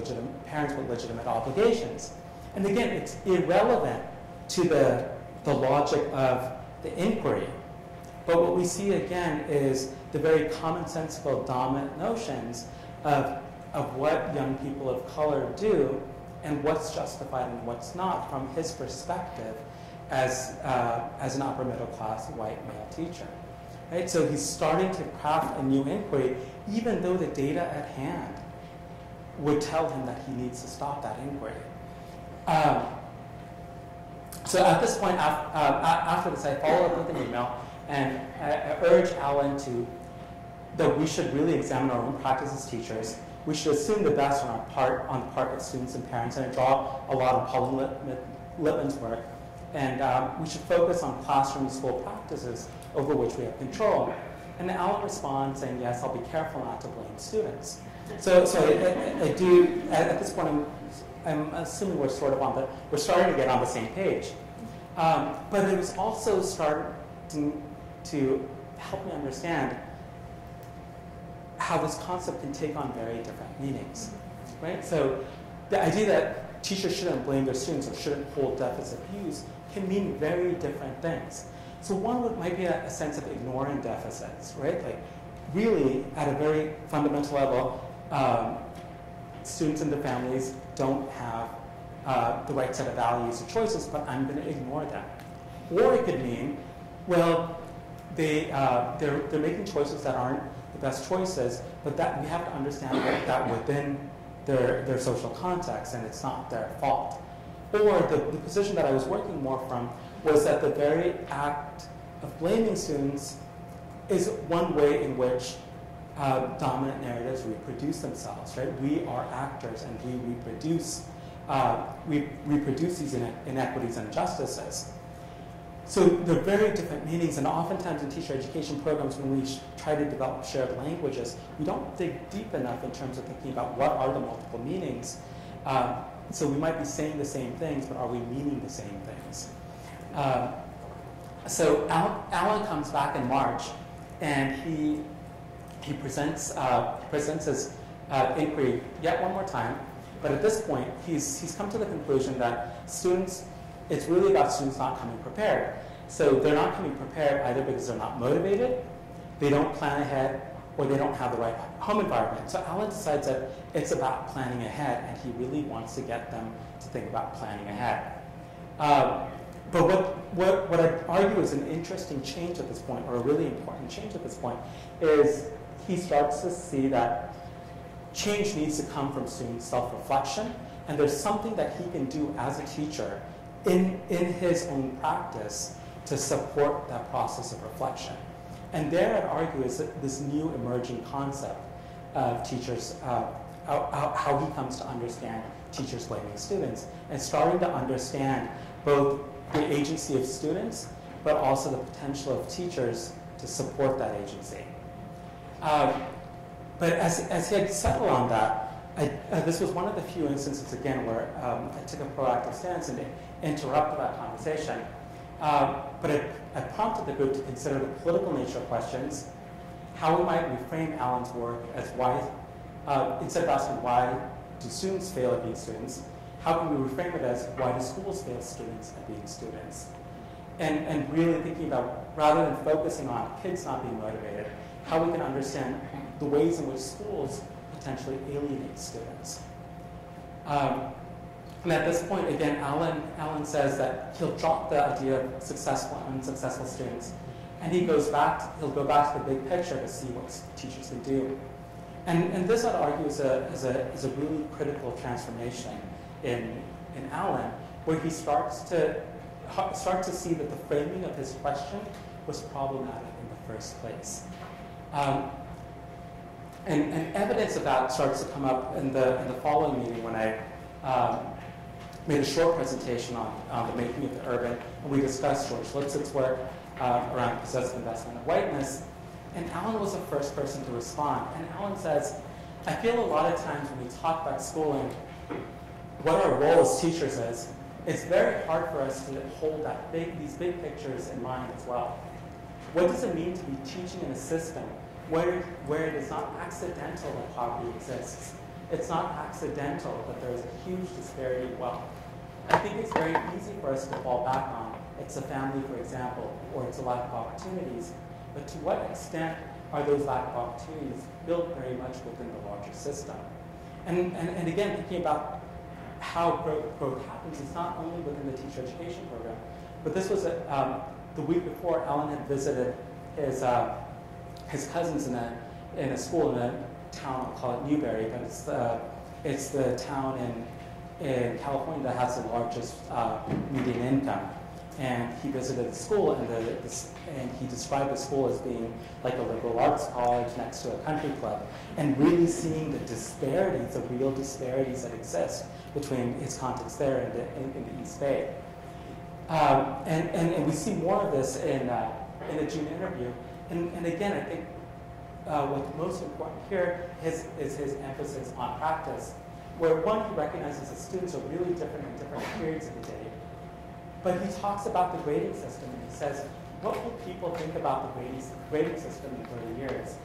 parents with legitimate obligations. And again, it's irrelevant to the, the logic of the inquiry. But what we see again is the very commonsensical dominant notions of, of what young people of color do and what's justified and what's not from his perspective as, uh, as an upper middle class white male teacher. Right? So he's starting to craft a new inquiry, even though the data at hand would tell him that he needs to stop that inquiry. Um, so at this point, after, uh, after this, I follow up with an email and I, I urge Alan to, that we should really examine our own practice as teachers. We should assume the best on our part, on the part of students and parents, and I draw a lot of Pauline Lipman's work. And um, we should focus on classroom school practices over which we have control. And Alan responds saying, yes, I'll be careful not to blame students. So, so I, I, I do, at, at, this point, I'm, I'm assuming we're sort of on the, we're starting to get on the same page. Um, but it was also starting to help me understand how this concept can take on very different meanings, right? So the idea that teachers shouldn't blame their students or shouldn't hold deficit views can mean very different things. So one might be a, a sense of ignoring deficits, right? Like really, at a very fundamental level, um, students and their families don't have uh, the right set of values or choices, but I'm going to ignore them. Or it could mean, well, they, uh, they're, they're making choices that aren't the best choices, but that we have to understand that, that within their, their social context and it's not their fault. Or the, the position that I was working more from was that the very act of blaming students is one way in which uh, dominant narratives reproduce themselves, right? We are actors and we reproduce, uh, we reproduce these inequities and injustices. So they're very different meanings, and oftentimes in teacher education programs, when we try to develop shared languages, we don't dig deep enough in terms of thinking about what are the multiple meanings. Uh, so we might be saying the same things, but are we meaning the same things? Uh, so Al Alan comes back in March, and he he presents uh, presents his uh, inquiry yet one more time. But at this point, he's he's come to the conclusion that students it's really about students not coming prepared. So they're not coming prepared either because they're not motivated, they don't plan ahead, or they don't have the right home environment. So Alan decides that it's about planning ahead, and he really wants to get them to think about planning ahead. Um, but what, what, what I argue is an interesting change at this point, or a really important change at this point, is he starts to see that change needs to come from student self-reflection, and there's something that he can do as a teacher in, in his own practice to support that process of reflection. And there I'd argue is this new emerging concept of teachers, uh, how, how he comes to understand teachers blaming students, and starting to understand both the agency of students, but also the potential of teachers to support that agency. Um, but as, as he had settled on that, I, uh, this was one of the few instances, again, where um, I took a proactive stance and interrupted that conversation. Um, but it, I prompted the group to consider the political nature of questions, how we might reframe Alan's work as why, uh, instead of asking why do students fail at being students, how can we reframe it as why do schools fail students at being students? And, and really thinking about, rather than focusing on kids not being motivated, how we can understand the ways in which schools potentially alienate students. Um, and at this point, again, Alan, Alan says that he'll drop the idea of successful and unsuccessful students, and he goes back, he'll go back to the big picture to see what teachers can do. And, and this, I'd argue, is a, is, a, is a really critical transformation in, in Alan, where he starts to, start to see that the framing of his question was problematic in the first place. Um, and, and, evidence of that starts to come up in the, in the following meeting when I um, made a short presentation on, on the making of the urban, and we discussed George Lipsitz's work uh, around possessive investment of whiteness. And Alan was the first person to respond. And Alan says, I feel a lot of times when we talk about schooling, what our role as teachers is, it's very hard for us to hold that big, these big pictures in mind as well. What does it mean to be teaching in a system where, where it is not accidental that poverty exists? It's not accidental that there is a huge disparity of wealth. I think it's very easy for us to fall back on it's a family, for example, or it's a lack of opportunities. But to what extent are those lack of opportunities built very much within the larger system? And, and, and again, thinking about how growth, growth happens, is not only within the teacher education program, but this was a, um, the week before Alan had visited his, uh, his cousins in a, in a school in a town, I'll call it Newberry, but it's the, it's the town in, in California that has the largest uh, median income. And he visited the school, and, the, and he described the school as being like a liberal arts college next to a country club, and really seeing the disparities, the real disparities that exist between his context there and the, in, in the East Bay. Um, and, and, and, we see more of this in, uh, in the June interview. And, and again, I think uh, what's most important here is, is his emphasis on practice, where one, he recognizes that students are really different in different periods of the day. But he talks about the grading system, and he says, what will people think about the grading, system in 30 years?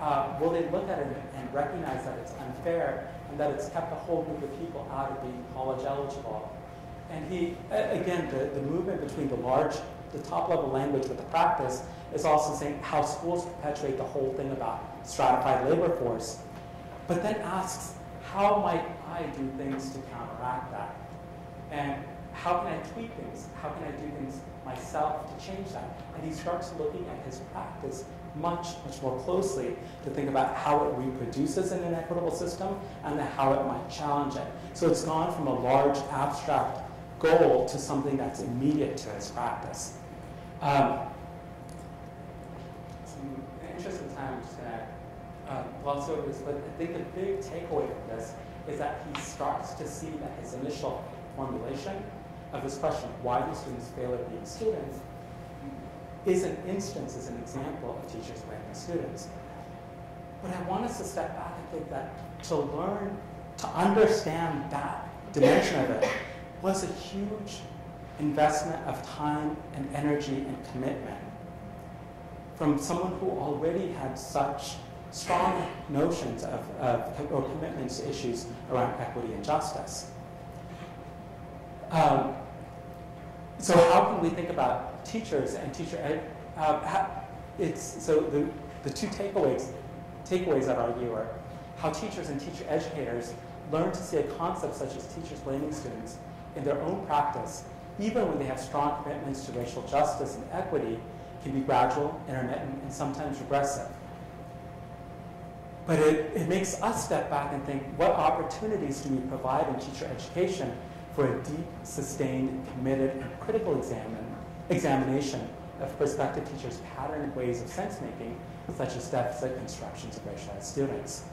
Uh, will they look at it and recognize that it's unfair and that it's kept a whole group of people out of being college eligible? And he, again, the, the movement between the large, the top level language with the practice is also saying how schools perpetuate the whole thing about stratified labor force, but then asks, how might I do things to counteract that? And how can I tweak things? How can I do things myself to change that? And he starts looking at his practice much, much more closely to think about how it reproduces an equitable system and how it might challenge it. So it's gone from a large abstract goal to something that's immediate to his practice. Um, in the interest of time, I'm just going to uh, gloss over this, but I think the big takeaway from this is that he starts to see that his initial formulation of this question, why do students fail at being students, is an instance, is an example of teachers blaming students. But I want us to step back and think that to learn, to understand that dimension of it was a huge investment of time and energy and commitment from someone who already had such strong notions of, of or commitments to issues around equity and justice. Um, so how can we think about teachers and teacher ed? Uh, it's, so the, the two takeaways, takeaways I'd argue are how teachers and teacher educators learn to see a concept such as teachers blaming students in their own practice, even when they have strong commitments to racial justice and equity, can be gradual, intermittent, and sometimes regressive. But it, it makes us step back and think, what opportunities do we provide in teacher education for a deep, sustained, committed, and critical examine, examination of prospective teachers' patterned ways of sense-making, such as deficit constructions of racialized students.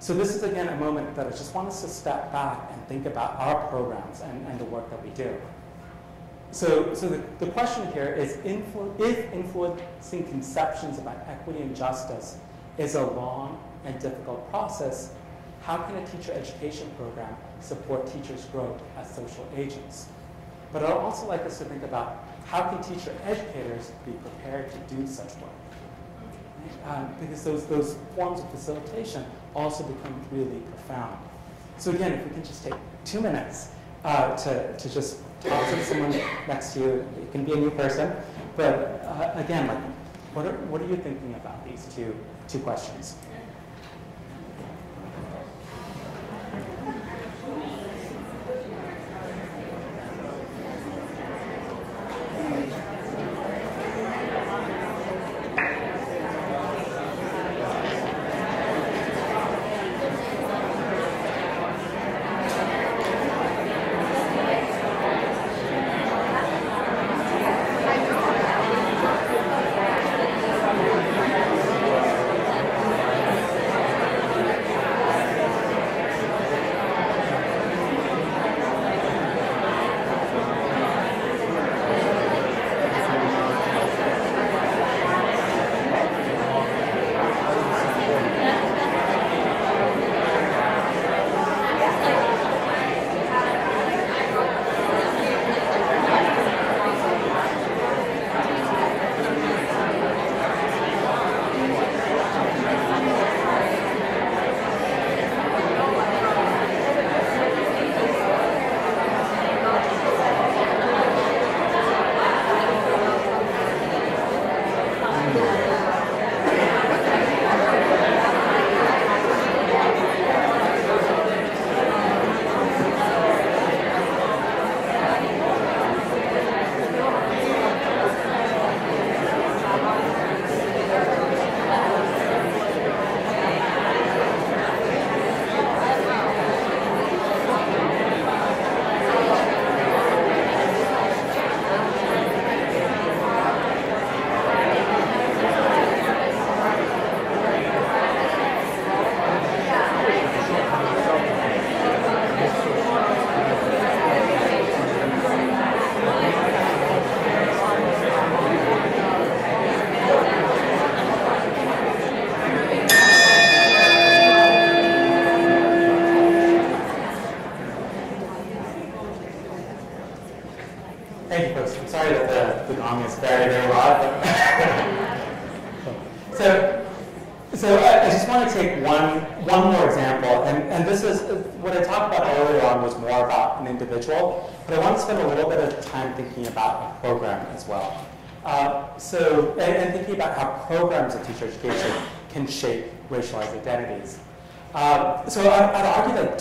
So this is, again, a moment that I just want us to step back and think about our programs and, and the work that we do. So, so the, the question here is influ if influencing conceptions about equity and justice is a long and difficult process, how can a teacher education program support teachers' growth as social agents? But I'd also like us to think about how can teacher educators be prepared to do such work? Um, because those, those forms of facilitation also become really profound. So again, if we can just take two minutes uh, to, to just talk to someone next to you, it can be a new person, but uh, again, like, what are, what are you thinking about these two, two questions?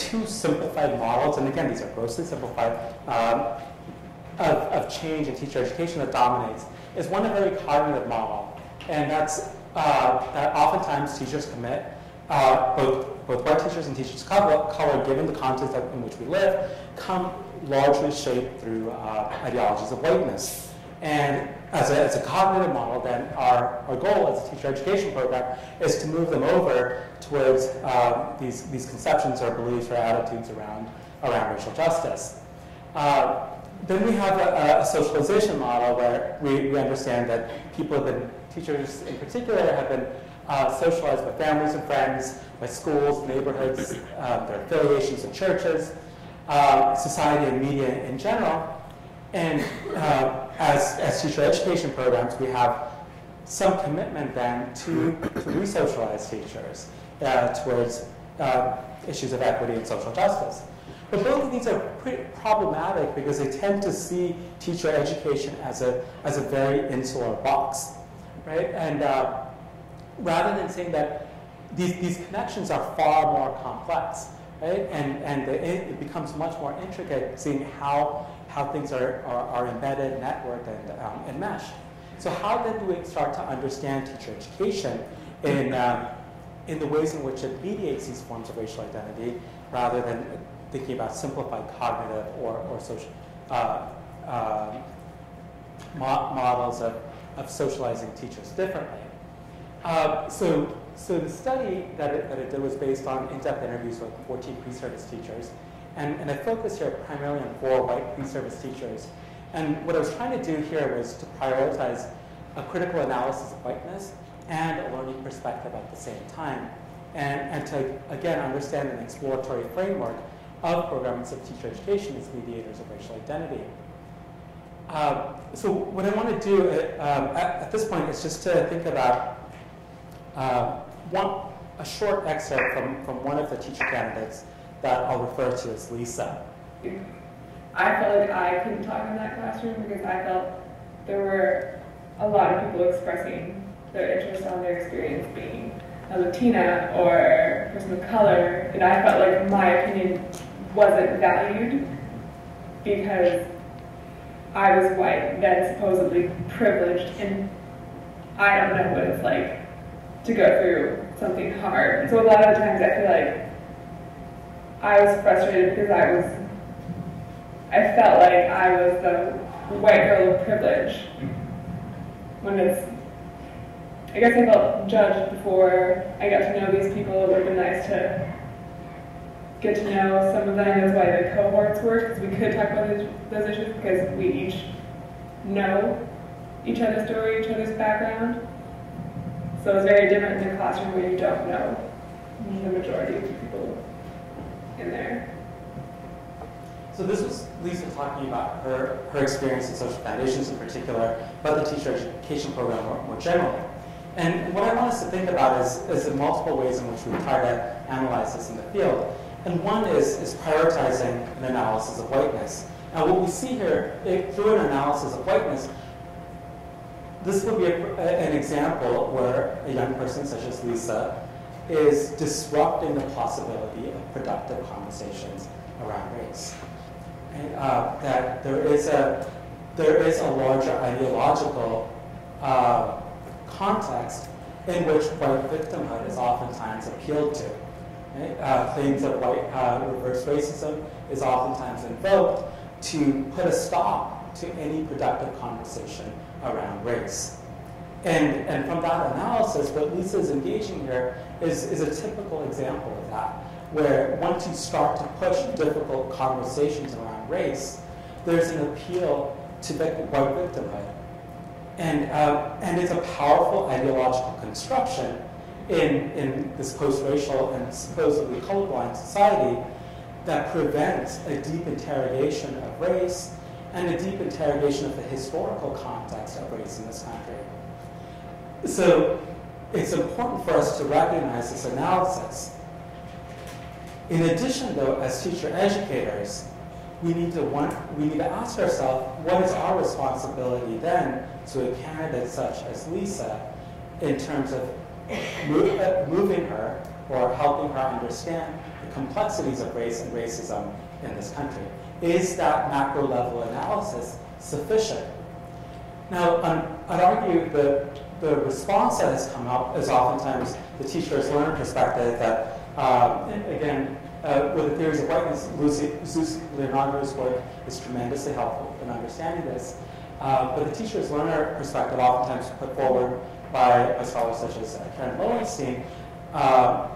Two simplified models, and again, these are grossly simplified, um, of, of change in teacher education that dominates, is one a very cognitive model, and that's uh, that oftentimes teachers commit, uh, both, both white teachers and teachers of color, color, given the context in which we live, come largely shaped through uh, ideologies of whiteness. And as a, as a cognitive model, then our, our goal as a teacher education program is to move them over towards uh, these, these conceptions or beliefs or attitudes around, around racial justice. Uh, then we have a, a, socialization model where we, we understand that people have been, teachers in particular, have been uh, socialized by families and friends, by schools, neighborhoods, um, their affiliations to churches, society and media in general. And as, as teacher education programs, we have some commitment then to, to re-socialize teachers uh, towards uh, issues of equity and social justice. But both of these are pretty problematic because they tend to see teacher education as a, as a very insular box, right? And uh, rather than saying that these, these connections are far more complex, right? And, and the, it becomes much more intricate seeing how, how things are, are, are embedded, networked, and, um, enmeshed. So how then do we start to understand teacher education in, um, in the ways in which it mediates these forms of racial identity rather than thinking about simplified cognitive or, or social uh, uh, mo models of, of socializing teachers differently. Uh, so so the study that it, that it did was based on in-depth interviews with 14 pre-service teachers. And, and I focused here primarily on four white pre-service teachers. And what I was trying to do here was to prioritize a critical analysis of whiteness and a learning perspective at the same time. And, and to, again, understand an exploratory framework of programs of teacher education as mediators of racial identity. Uh, so what I want to do at, uh, um, at, at, this point is just to think about uh, one, a short excerpt from, from one of the teacher candidates that I'll refer to as Lisa. I felt like I couldn't talk in that classroom because I felt there were a lot of people expressing their interest on their experience being a Latina or a person of color, and I felt like my opinion wasn't valued because I was white, then supposedly privileged, and I don't know what it's like to go through something hard. So a lot of the times I feel like I was frustrated because I was, I felt like I was the white girl of privilege when it's, I guess I felt judged before I got to know these people. It would have been nice to get to know some of them. That's why the cohorts work, because we could talk about those issues because we each know each other's story, each other's background. So it's very different in the classroom where you don't know the majority of the people in there. So this was Lisa talking about her, her experience in social foundations in particular, but the teacher education program more, more generally. And what I want us to think about is, is the multiple ways in which we try to analyze this in the field. And one is, is prioritizing an analysis of whiteness. Now what we see here, through an analysis of whiteness, this would be a, an example where a young person such as Lisa is disrupting the possibility of productive conversations around race. And, uh, that there is a there is a larger ideological uh, context in which white victimhood is oftentimes appealed to. Right? Uh, claims of white uh, reverse racism is oftentimes invoked to put a stop to any productive conversation around race. And, and from that analysis, what Lisa is engaging here is, is a typical example of that, where once you start to push difficult conversations around race, there's an appeal to white victimhood. And, uh, and it's a powerful ideological construction in, in this post-racial and supposedly colorblind society that prevents a deep interrogation of race and a deep interrogation of the historical context of race in this country. So it's important for us to recognize this analysis. In addition, though, as teacher educators, we need to want, we need to ask ourselves, what is our responsibility then to a candidate such as Lisa in terms of move, uh, moving her or helping her understand the complexities of race and racism in this country? Is that macro level analysis sufficient? Now, um, I'd argue that the response that has come up is oftentimes the teacher's learner perspective that, um, again, uh, with the theories of whiteness, Lucy, Zeus Leonardo's work is tremendously helpful in understanding this. Uh, but the teacher's learner perspective, oftentimes put forward by, by scholars such as Karen Lowenstein, uh,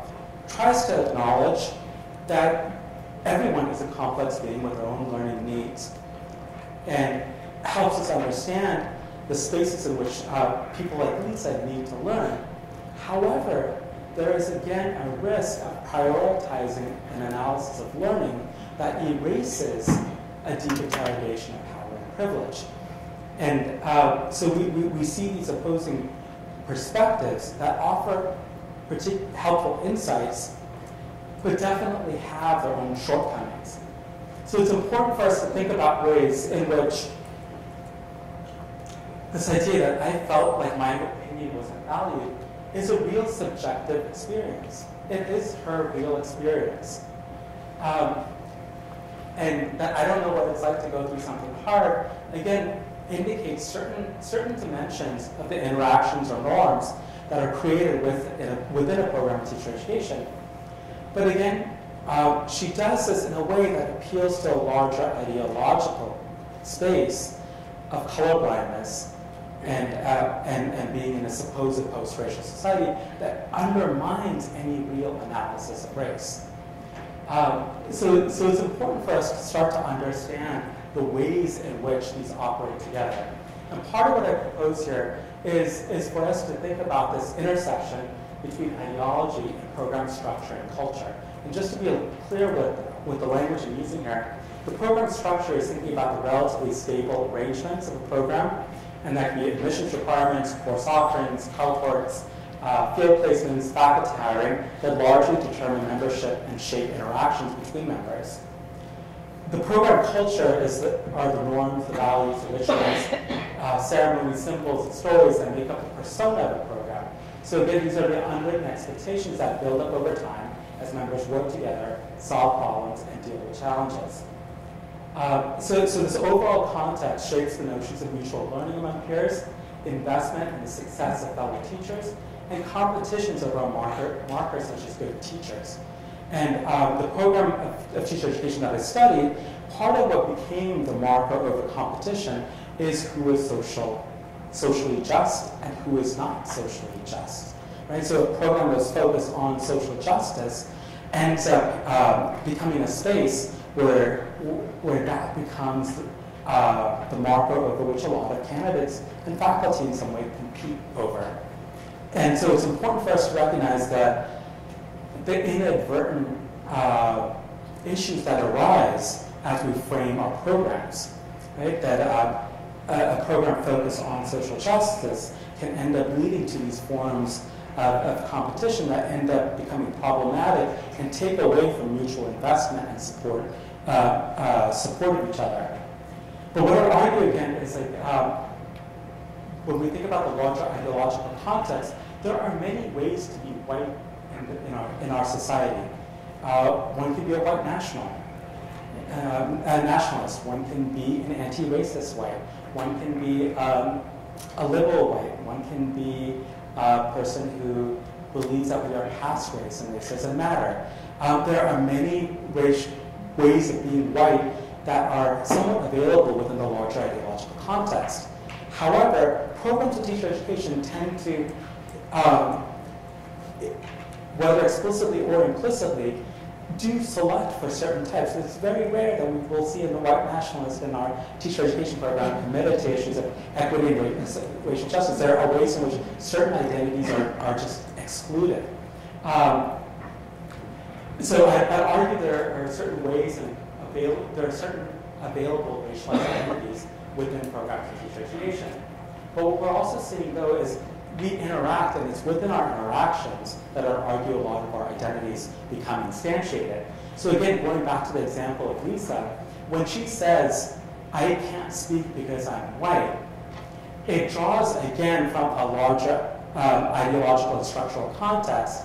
tries to acknowledge that everyone is a complex being with their own learning needs and helps us understand the spaces in which uh, people like Lisa need to learn. However, there is again a risk of prioritizing an analysis of learning that erases a deep interrogation of power and privilege. And uh, so we, we, we, see these opposing perspectives that offer helpful insights, but definitely have their own shortcomings. So it's important for us to think about ways in which this idea that I felt like my opinion wasn't valued is a real subjective experience. It is her real experience. Um, and that I don't know what it's like to go through something hard, again, indicates certain, certain dimensions of the interactions or norms that are created within a, within a program of teacher education. But again, uh, she does this in a way that appeals to a larger ideological space of colorblindness and, uh, and, and being in a supposed post-racial society that undermines any real analysis of race. Um, so, so it's important for us to start to understand the ways in which these operate together. And part of what I propose here is, is for us to think about this intersection between ideology and program structure and culture. And just to be clear with, with the language I'm using here, the program structure is thinking about the relatively stable arrangements of a program and that can be admissions requirements, course offerings, cohorts, uh, field placements, faculty hiring that largely determine membership and shape interactions between members. The program culture is the, are the norms, the values, the rituals, [COUGHS] uh, ceremonies, symbols, and stories that make up the persona of the program. So again, these are the unwritten expectations that build up over time as members work together, solve problems, and deal with challenges. Uh, so, so this overall context shapes the notions of mutual learning among peers, investment in the success of fellow teachers, and competitions around marker, markers such as good teachers. And um, the program of, of, teacher education that I studied, part of what became the marker of the competition is who is social, socially just and who is not socially just. Right? So a program that's focused on social justice ends up uh, becoming a space where, where that becomes uh, the marker over which a lot of candidates and faculty in some way compete over. And so it's important for us to recognize that the inadvertent uh, issues that arise as we frame our programs, right? That uh, a, a program focused on social justice can end up leading to these forms of competition that end up becoming problematic and take away from mutual investment and support, uh, uh, supporting each other. But what I argue again is like, um, when we think about the larger ideological context, there are many ways to be white in, in, our, in our society. Uh, one can be a white national, um, a nationalist. One can be an anti-racist white. One can be um, a liberal white. One can be a person who believes that we are past race and race doesn't matter. Um, there are many ways, ways of being white that are somewhat available within the larger ideological context. However, programs of teacher education tend to, um, whether explicitly or implicitly, do select for certain types. It's very rare that we will see in the white nationalist in our teacher education program committed to issues of equity and racial justice. There are ways in which certain identities are, are just excluded. Um, so I, I argue there are certain ways and there are certain available racial identities within teacher education. But what we're also seeing though is we interact, and it's within our interactions that I argue a lot of our identities become instantiated. So again, going back to the example of Lisa, when she says, I can't speak because I'm white, it draws again from a larger um, ideological and structural context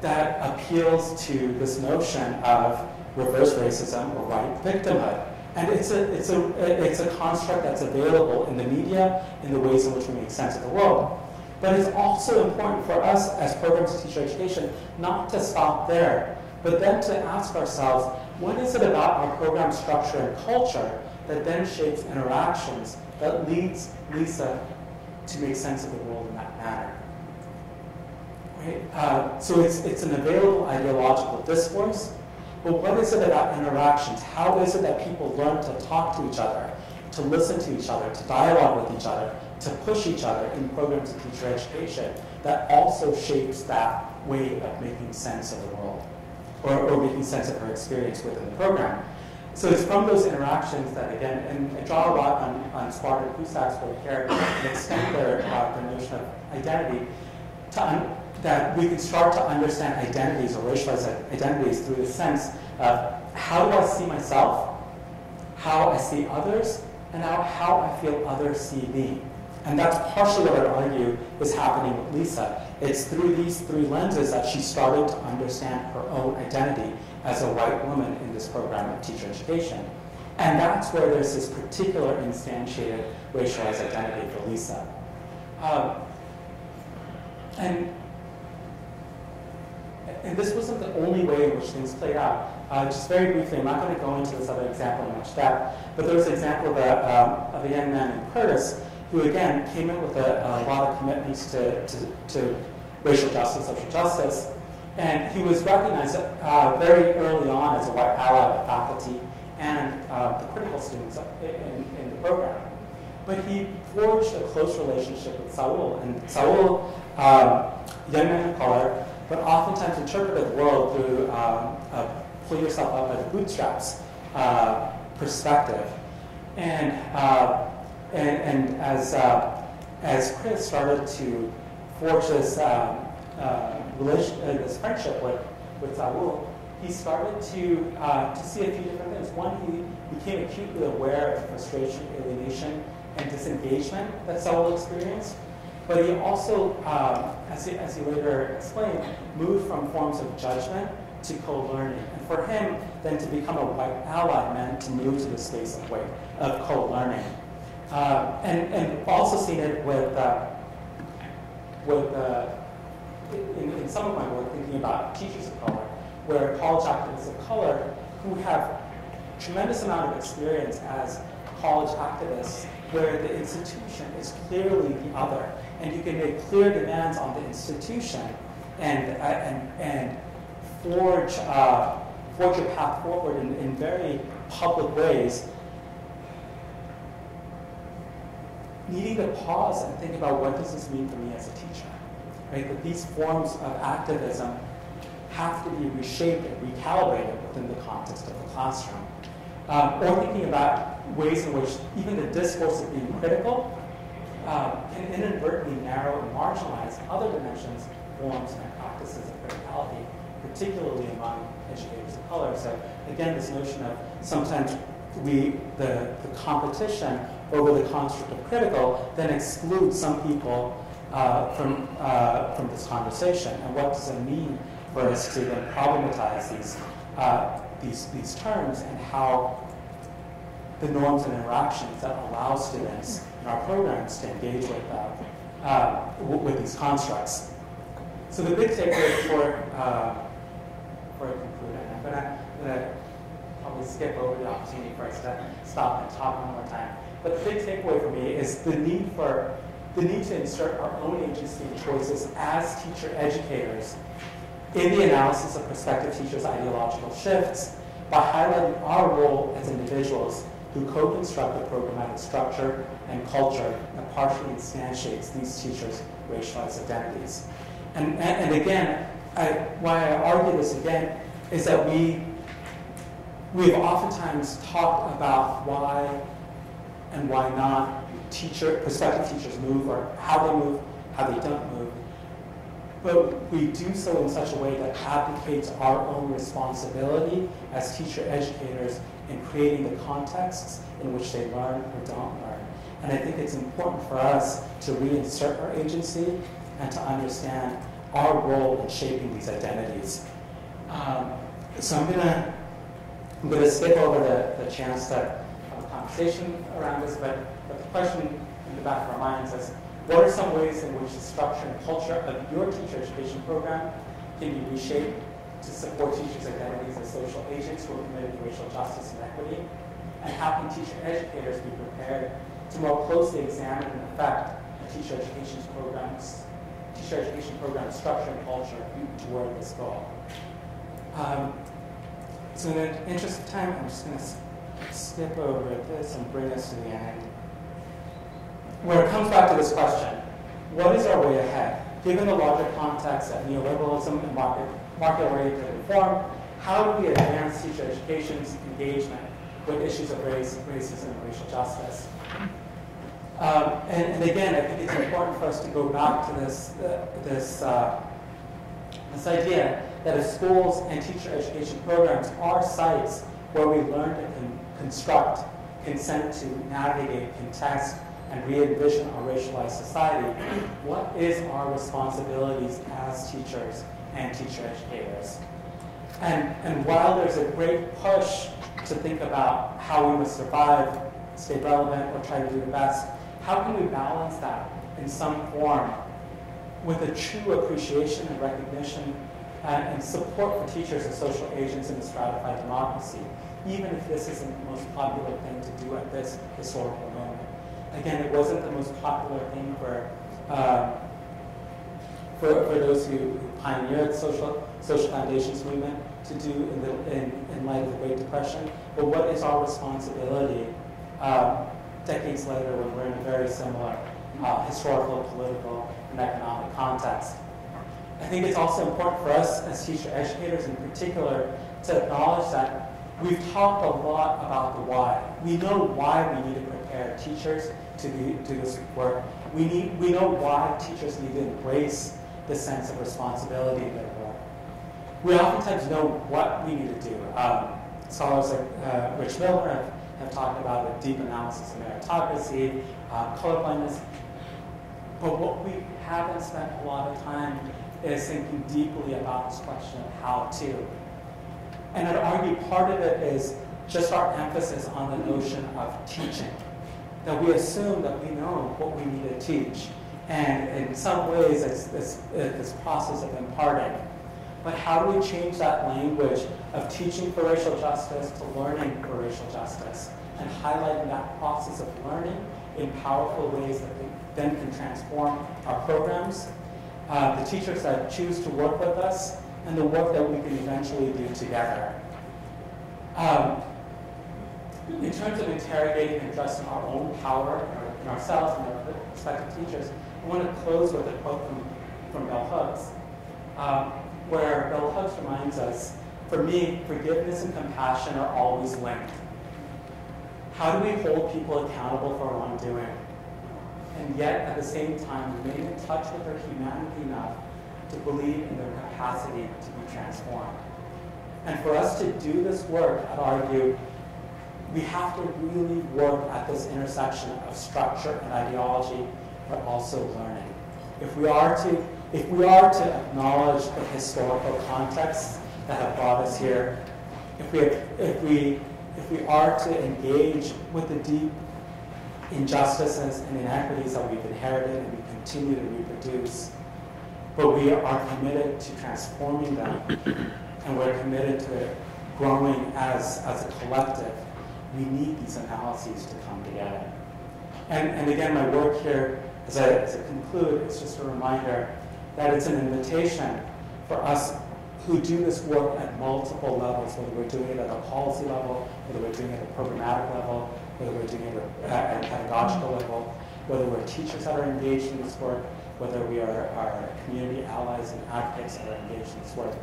that appeals to this notion of reverse racism or white victimhood. And it's a, it's, a, it's a construct that's available in the media in the ways in which we make sense of the world. But it's also important for us as programs of teacher education not to stop there, but then to ask ourselves, what is it about our program structure and culture that then shapes interactions that leads Lisa to make sense of the world? Right? Uh, so it's, it's an available ideological discourse, but what is it about interactions? How is it that people learn to talk to each other, to listen to each other, to dialogue with each other, to push each other in programs of teacher education that also shapes that way of making sense of the world or, or making sense of her experience within the program. So it's from those interactions that, again, and I draw a lot on, on Sfard and Prusak's work here and extend their, uh, their notion of identity to that we can start to understand identities or racialized identities through the sense of how do I see myself, how I see others, and how, how I feel others see me. And that's partially what I argue is happening with Lisa. It's through these three lenses that she started to understand her own identity as a white woman in this program of teacher education. And that's where there's this particular instantiated racialized identity for Lisa. Um, and, and this wasn't the only way in which things played out. Uh, just very briefly, I'm not going to go into this other example much depth, but there was an example of a, um, of a young man in Curtis who again came in with a, a lot of commitments to, to, to, racial justice, social justice, and he was recognized uh, very early on as a white ally by faculty and uh, the critical students in, in, the program. But he forged a close relationship with Saul, and Saul, um, young man of color, but oftentimes interpreted the world through um, a pull yourself up by the bootstraps uh, perspective. And uh, and, and as, uh, as Chris started to forge this, um, uh, relation, uh, this friendship with, with Saul, he started to, uh, to see a few different things. One, he became acutely aware of frustration, alienation, and disengagement that Saul experienced. But he also, um, as, he, as he later explained, moved from forms of judgment to co-learning. And for him, then to become a white ally meant to move to the space of, of co-learning. Uh, and, and also seen it with, uh, with uh, in, in some of my work thinking about teachers of color, where college activists of color who have tremendous amount of experience as college activists where the institution is clearly the other, and you can make clear demands on the institution and, uh, and, and forge, uh, forge a path forward in, in very public ways needing to pause and think about what does this mean for me as a teacher, right? That these forms of activism have to be reshaped and recalibrated within the context of the classroom. Um, or thinking about ways in which even the discourse of being critical um, can inadvertently narrow and marginalize other dimensions, forms, and practices of criticality, particularly among educators of color. So again, this notion of sometimes we, the, the competition over the construct of critical then excludes some people uh, from, uh, from this conversation. And what does it mean for us to then problematize these, uh, these, these terms and how the norms and interactions that allow students our programs to engage with, uh, uh, with these constructs. So the big takeaway for, uh, for concluding, I'm going to probably skip over the opportunity for us to stop and talk one more time. But the big takeaway for me is the need for the need to insert our own agency and choices as teacher educators in the analysis of prospective teachers' ideological shifts by highlighting our role as individuals who co-construct the programmatic structure and culture that partially instantiates these teachers' racialized identities. And, and, and again, I, why I argue this again is that we, we've oftentimes talked about why and why not teacher, prospective teachers move or how they move, how they don't move. But we do so in such a way that advocates our own responsibility as teacher educators in creating the contexts in which they learn or don't learn. And I think it's important for us to reinsert our agency and to understand our role in shaping these identities. Um, so I'm gonna I'm gonna skip over the, the chance that conversation around this, but, but the question in the back of our minds is, what are some ways in which the structure and culture of your teacher education program can be reshaped to support teachers' identities as social agents who are committed to racial justice and equity? And how can teacher educators be prepared to more closely examine and affect teacher education program's teacher education program structure and culture toward this goal? Um, so in the interest of time, I'm just going to skip over this and bring us to the end. Where it comes back to this question, what is our way ahead? Given the larger context of neoliberalism and market, market-oriented reform, how do we advance teacher education's engagement with issues of race, racism, and racial justice? Um, and, and, again, I think it's important for us to go back to this, uh, this, uh, this idea that if schools and teacher education programs are sites where we learn to con construct, consent to navigate, contest, and re-envision our racialized society, what is our responsibilities as teachers and teacher educators? And, and while there's a great push to think about how we must survive, stay relevant, or try to do the best, how can we balance that in some form with a true appreciation and recognition and, and support for teachers as social agents in a stratified democracy, even if this isn't the most popular thing to do at this historical moment? Again, it wasn't the most popular thing for, uh, for, for those who, pioneered social, social foundations movement to do in, the, in, in light of the Great Depression. But what is our responsibility uh, decades later when we're in a very similar uh, historical, political, and economic context? I think it's also important for us as teacher educators in particular to acknowledge that we've talked a lot about the why. We know why we need to prepare teachers to do, do this work. We, need, we know why teachers need to embrace the sense of responsibility in their work. We oftentimes know what we need to do. Um, scholars like uh, Rich Milner have, talked about a deep analysis of meritocracy, uh, colorblindness. But what we haven't spent a lot of time is thinking deeply about this question of how to. And I'd argue part of it is just our emphasis on the notion of teaching that we assume that we know what we need to teach. And in some ways, it's this process of imparting. But how do we change that language of teaching for racial justice to learning for racial justice and highlighting that process of learning in powerful ways that then can transform our programs, uh, the teachers that choose to work with us, and the work that we can eventually do together. Um, in terms of interrogating and addressing our own power in ourselves and our respective teachers, I want to close with a quote from, from Bell Hooks, um, where Bell Hooks reminds us, for me, forgiveness and compassion are always linked. How do we hold people accountable for wrongdoing? And yet, at the same time, remain in touch with their humanity enough to believe in their capacity to be transformed. And for us to do this work, I'd argue, we have to really work at this intersection of structure and ideology, but also learning. If we are to, if we are to acknowledge the historical contexts that have brought us here, if we, if we, if we are to engage with the deep injustices and inequities that we've inherited and we continue to reproduce, but we are committed to transforming them, and we're committed to growing as, as a collective we need these analyses to come together. And, and again, my work here, as I, as I conclude, is just a reminder that it's an invitation for us who do this work at multiple levels, whether we're doing it at a policy level, whether we're doing it at a programmatic level, whether we're doing it at a pedagogical level, whether we're teachers that are engaged in this work, whether we are our community allies and advocates that are engaged in this work,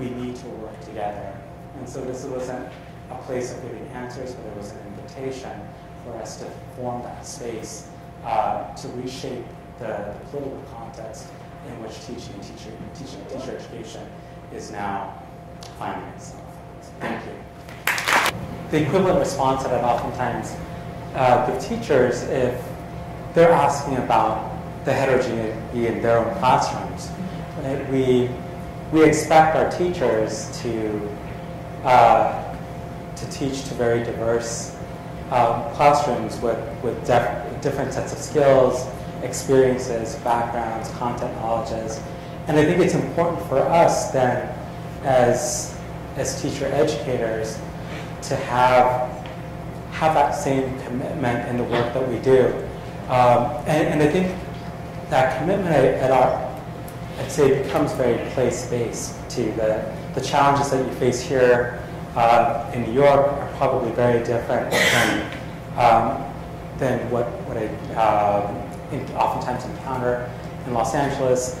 we need to work together. And so this wasn't a place of giving answers, but it was an invitation for us to form that space uh, to reshape the, the, political context in which teaching and teacher, teaching teacher education is now finding itself. Thank you. The equivalent response that I've oftentimes uh, give teachers if they're asking about the heterogeneity in their own classrooms. Right? We, we expect our teachers to uh, to teach to very diverse um, classrooms with, with different sets of skills, experiences, backgrounds, content knowledges. And I think it's important for us then, as, as teacher educators, to have, have that same commitment in the work that we do. Um, and, and I think that commitment at our, I'd say becomes very place-based too. The, the challenges that you face here uh, in New York are probably very different than, um, than what, what I um, oftentimes encounter in Los Angeles.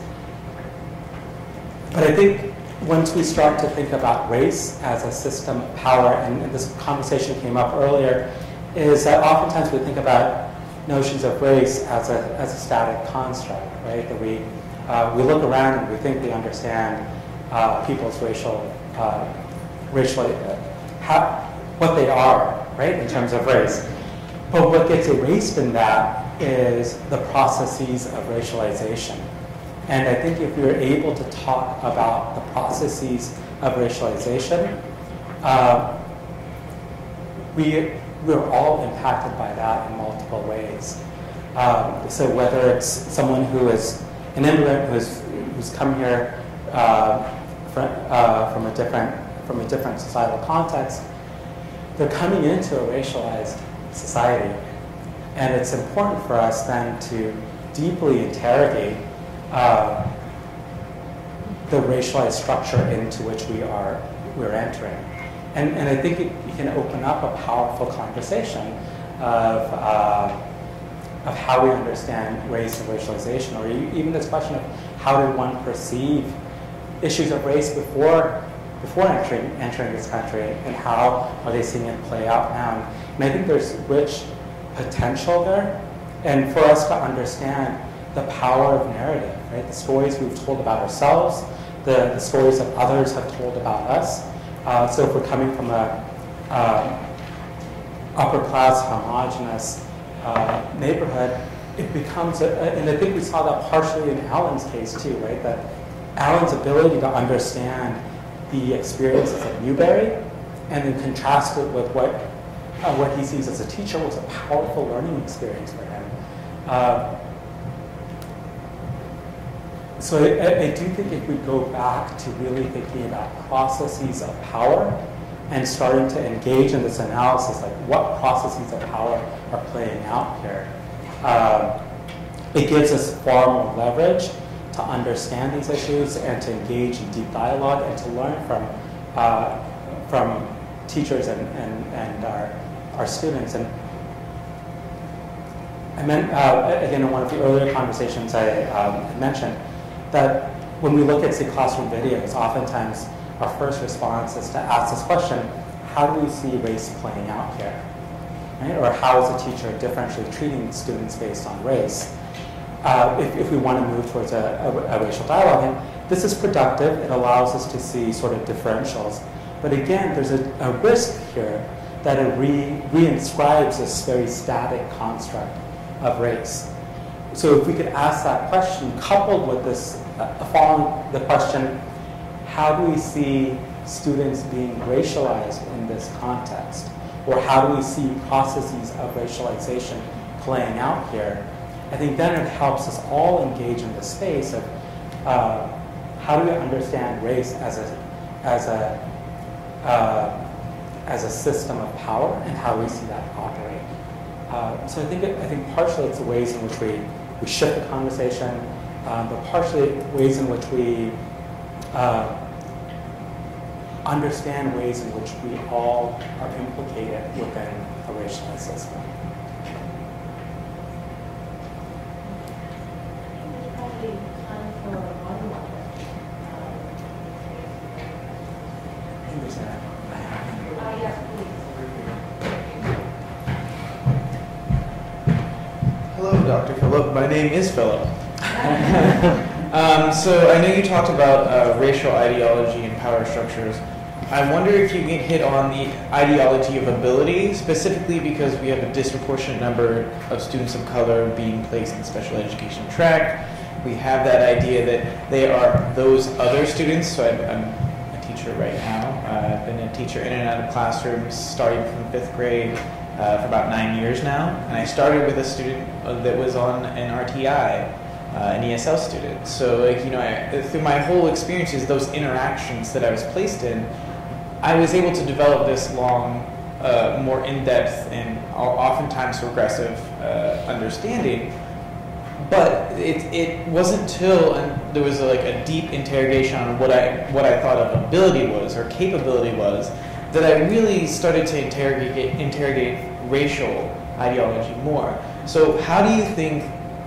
But I think once we start to think about race as a system of power, and this conversation came up earlier, is that oftentimes we think about notions of race as a, as a static construct, right? That we, uh, we look around and we think we understand uh, people's racial, uh, racial uh, how, what they are, right, in terms of race. But what gets erased in that is the processes of racialization. And I think if we are able to talk about the processes of racialization, uh, we, we're all impacted by that in multiple ways. Um, so whether it's someone who is an immigrant who's, who's come here uh, from, uh, from, a different, from a different societal context, they're coming into a racialized society. And it's important for us then to deeply interrogate uh, the racialized structure into which we are we're entering. And, and I think it, it can open up a powerful conversation of, uh, of how we understand race and racialization, or even this question of how did one perceive issues of race before, before entering, entering this country, and how are they seeing it play out now. And I think there's rich potential there, and for us to understand the power of narrative, right? The stories we've told about ourselves, the, the stories that others have told about us. Uh, so if we're coming from a uh, upper class, homogenous uh, neighborhood, it becomes, a, and I think we saw that partially in Alan's case too, right? That Alan's ability to understand the experiences of Newberry and then contrast it with what, uh, what he sees as a teacher was a powerful learning experience for him. Uh, so I, I, do think if we go back to really thinking about processes of power and starting to engage in this analysis, like what processes of power are playing out here, uh, it gives us far more leverage to understand these issues and to engage in deep dialogue and to learn from, uh, from teachers and, and, and our, our students. And I meant, uh, again, in one of the earlier conversations I um, mentioned, that when we look at, say, classroom videos, oftentimes our first response is to ask this question, how do we see race playing out here? Right? Or how is a teacher differentially treating students based on race? Uh, if, if, we want to move towards a, a, a, racial dialogue, and this is productive, it allows us to see sort of differentials. But again, there's a, a risk here that it re, reinscribes this very static construct of race. So if we could ask that question, coupled with this, uh, following the question, how do we see students being racialized in this context? Or how do we see processes of racialization playing out here? I think then it helps us all engage in the space of uh, how do we understand race as a, as a, uh, as a system of power and how we see that operate. Uh, so I think, it, I think partially it's the ways in which we we shift the conversation, um, but partially ways in which we uh, understand ways in which we all are implicated within a racialized system. Dr. Philip. My name is Philip. um, so I know you talked about uh, racial ideology and power structures. I wonder if you can hit on the ideology of ability, specifically because we have a disproportionate number of students of color being placed in special education track. We have that idea that they are those other students. So I'm, I'm a teacher right now. Uh, I've been a teacher in and out of classrooms starting from fifth grade uh, for about nine years now, and I started with a student uh, that was on an RTI, uh, an ESL student. So, like, you know, I, through my whole experiences, those interactions that I was placed in, I was able to develop this long, uh, more in-depth and oftentimes regressive uh, understanding. But it, it wasn't until there was a, like a deep interrogation on what I what I thought of ability was or capability was that I really started to interrogate interrogate racial ideology more. So how do you think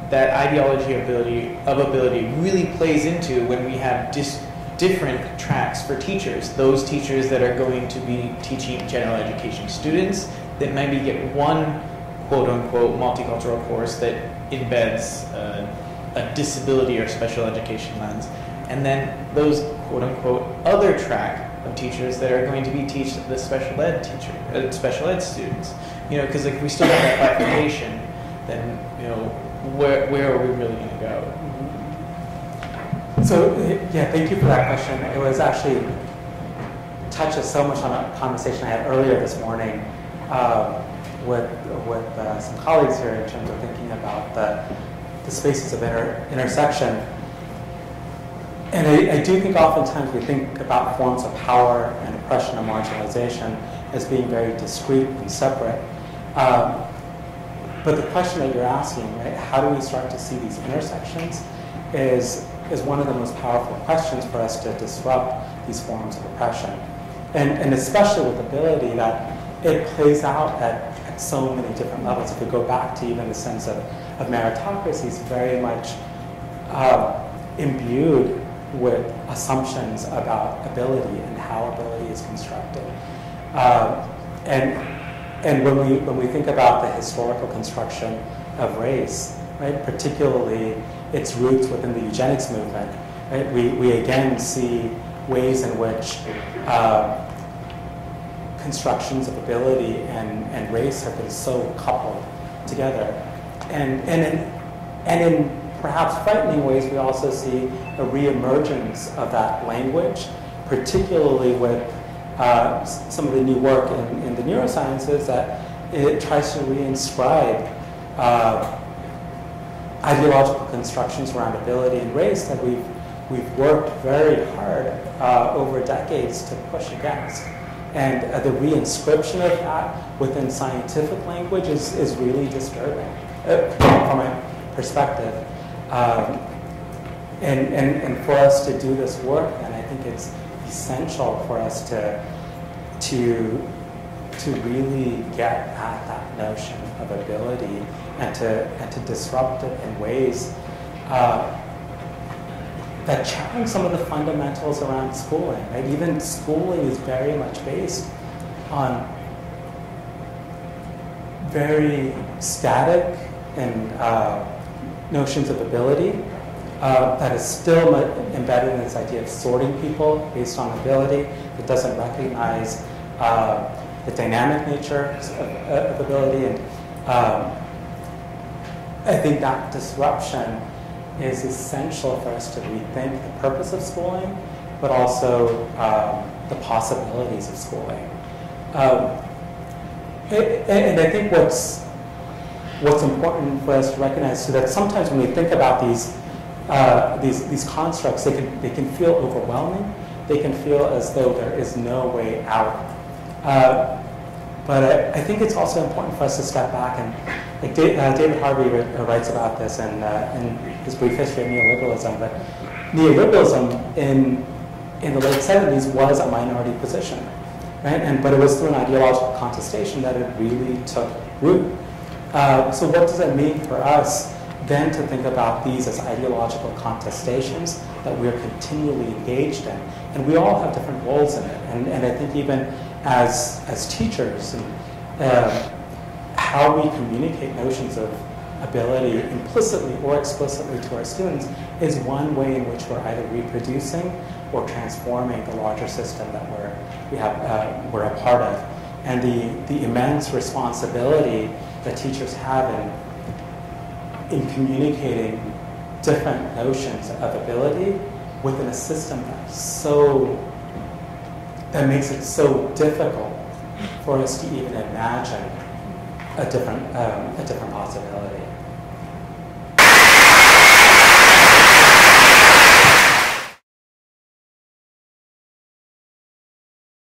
that ideology ability of ability really plays into when we have dis- different tracks for teachers? Those teachers that are going to be teaching general education students that maybe get one quote unquote multicultural course that embeds uh, a disability or special education lens, and then those quote unquote other track of teachers that are going to be teach the special ed teacher, uh, special ed students. You know, because like if we still have that bifurcation, then where where are we really going to go? So yeah, thank you for that question. It was actually touches so much on a conversation I had earlier this morning um, with with uh, some colleagues here in terms of thinking about the the spaces of inter intersection. And I, I, do think oftentimes we think about forms of power and oppression and marginalization as being very discrete and separate. Um, but the question that you're asking, right, how do we start to see these intersections, is, is one of the most powerful questions for us to disrupt these forms of oppression. And, and especially with ability that it plays out at, at so many different levels. If we go back to even the sense of, of meritocracy, is very much uh, imbued with assumptions about ability and how ability is constructed. Uh, and and when we when we think about the historical construction of race, right, particularly its roots within the eugenics movement, right, we, we again see ways in which uh, constructions of ability and, and race have been so coupled together. And, and, in, and in perhaps frightening ways, we also see a reemergence of that language, particularly with uh, some of the new work in, in, the neurosciences that it tries to reinscribe uh, ideological constructions around ability and race that we've, we've worked very hard uh, over decades to push against. And uh, the reinscription of that within scientific language is, is really disturbing uh, from my perspective. Um, and, and, and for us to do this work, and I think it's essential for us to, to, to really get at that notion of ability and to, and to disrupt it in ways uh, that challenge some of the fundamentals around schooling. Right? Even schooling is very much based on very static and uh, notions of ability uh, that is still embedded in this idea of sorting people based on ability. It doesn't recognize uh, the dynamic nature of, of ability. And um, I think that disruption is essential for us to rethink the purpose of schooling, but also um, the possibilities of schooling. Um, and I think what's what's important for us to recognize is that sometimes when we think about these uh, these these constructs, they can they can feel overwhelming. They can feel as though there is no way out. Uh, but I, I, think it's also important for us to step back and, like David, uh, David Harvey uh, writes about this in, uh, in his brief history of neoliberalism. But neoliberalism in in the late 70s was a minority position, right? And but it was through an ideological contestation that it really took root. Uh, so what does that mean for us then to think about these as ideological contestations that we're continually engaged in? And we all have different roles in it. And, and I think even as, as teachers, and, uh, how we communicate notions of ability implicitly or explicitly to our students is one way in which we're either reproducing or transforming the larger system that we're, we have, uh, we're a part of. And the, the immense responsibility that teachers have in, in communicating different notions of ability within a system that's so, that makes it so difficult for us to even imagine a different, um, a different possibility.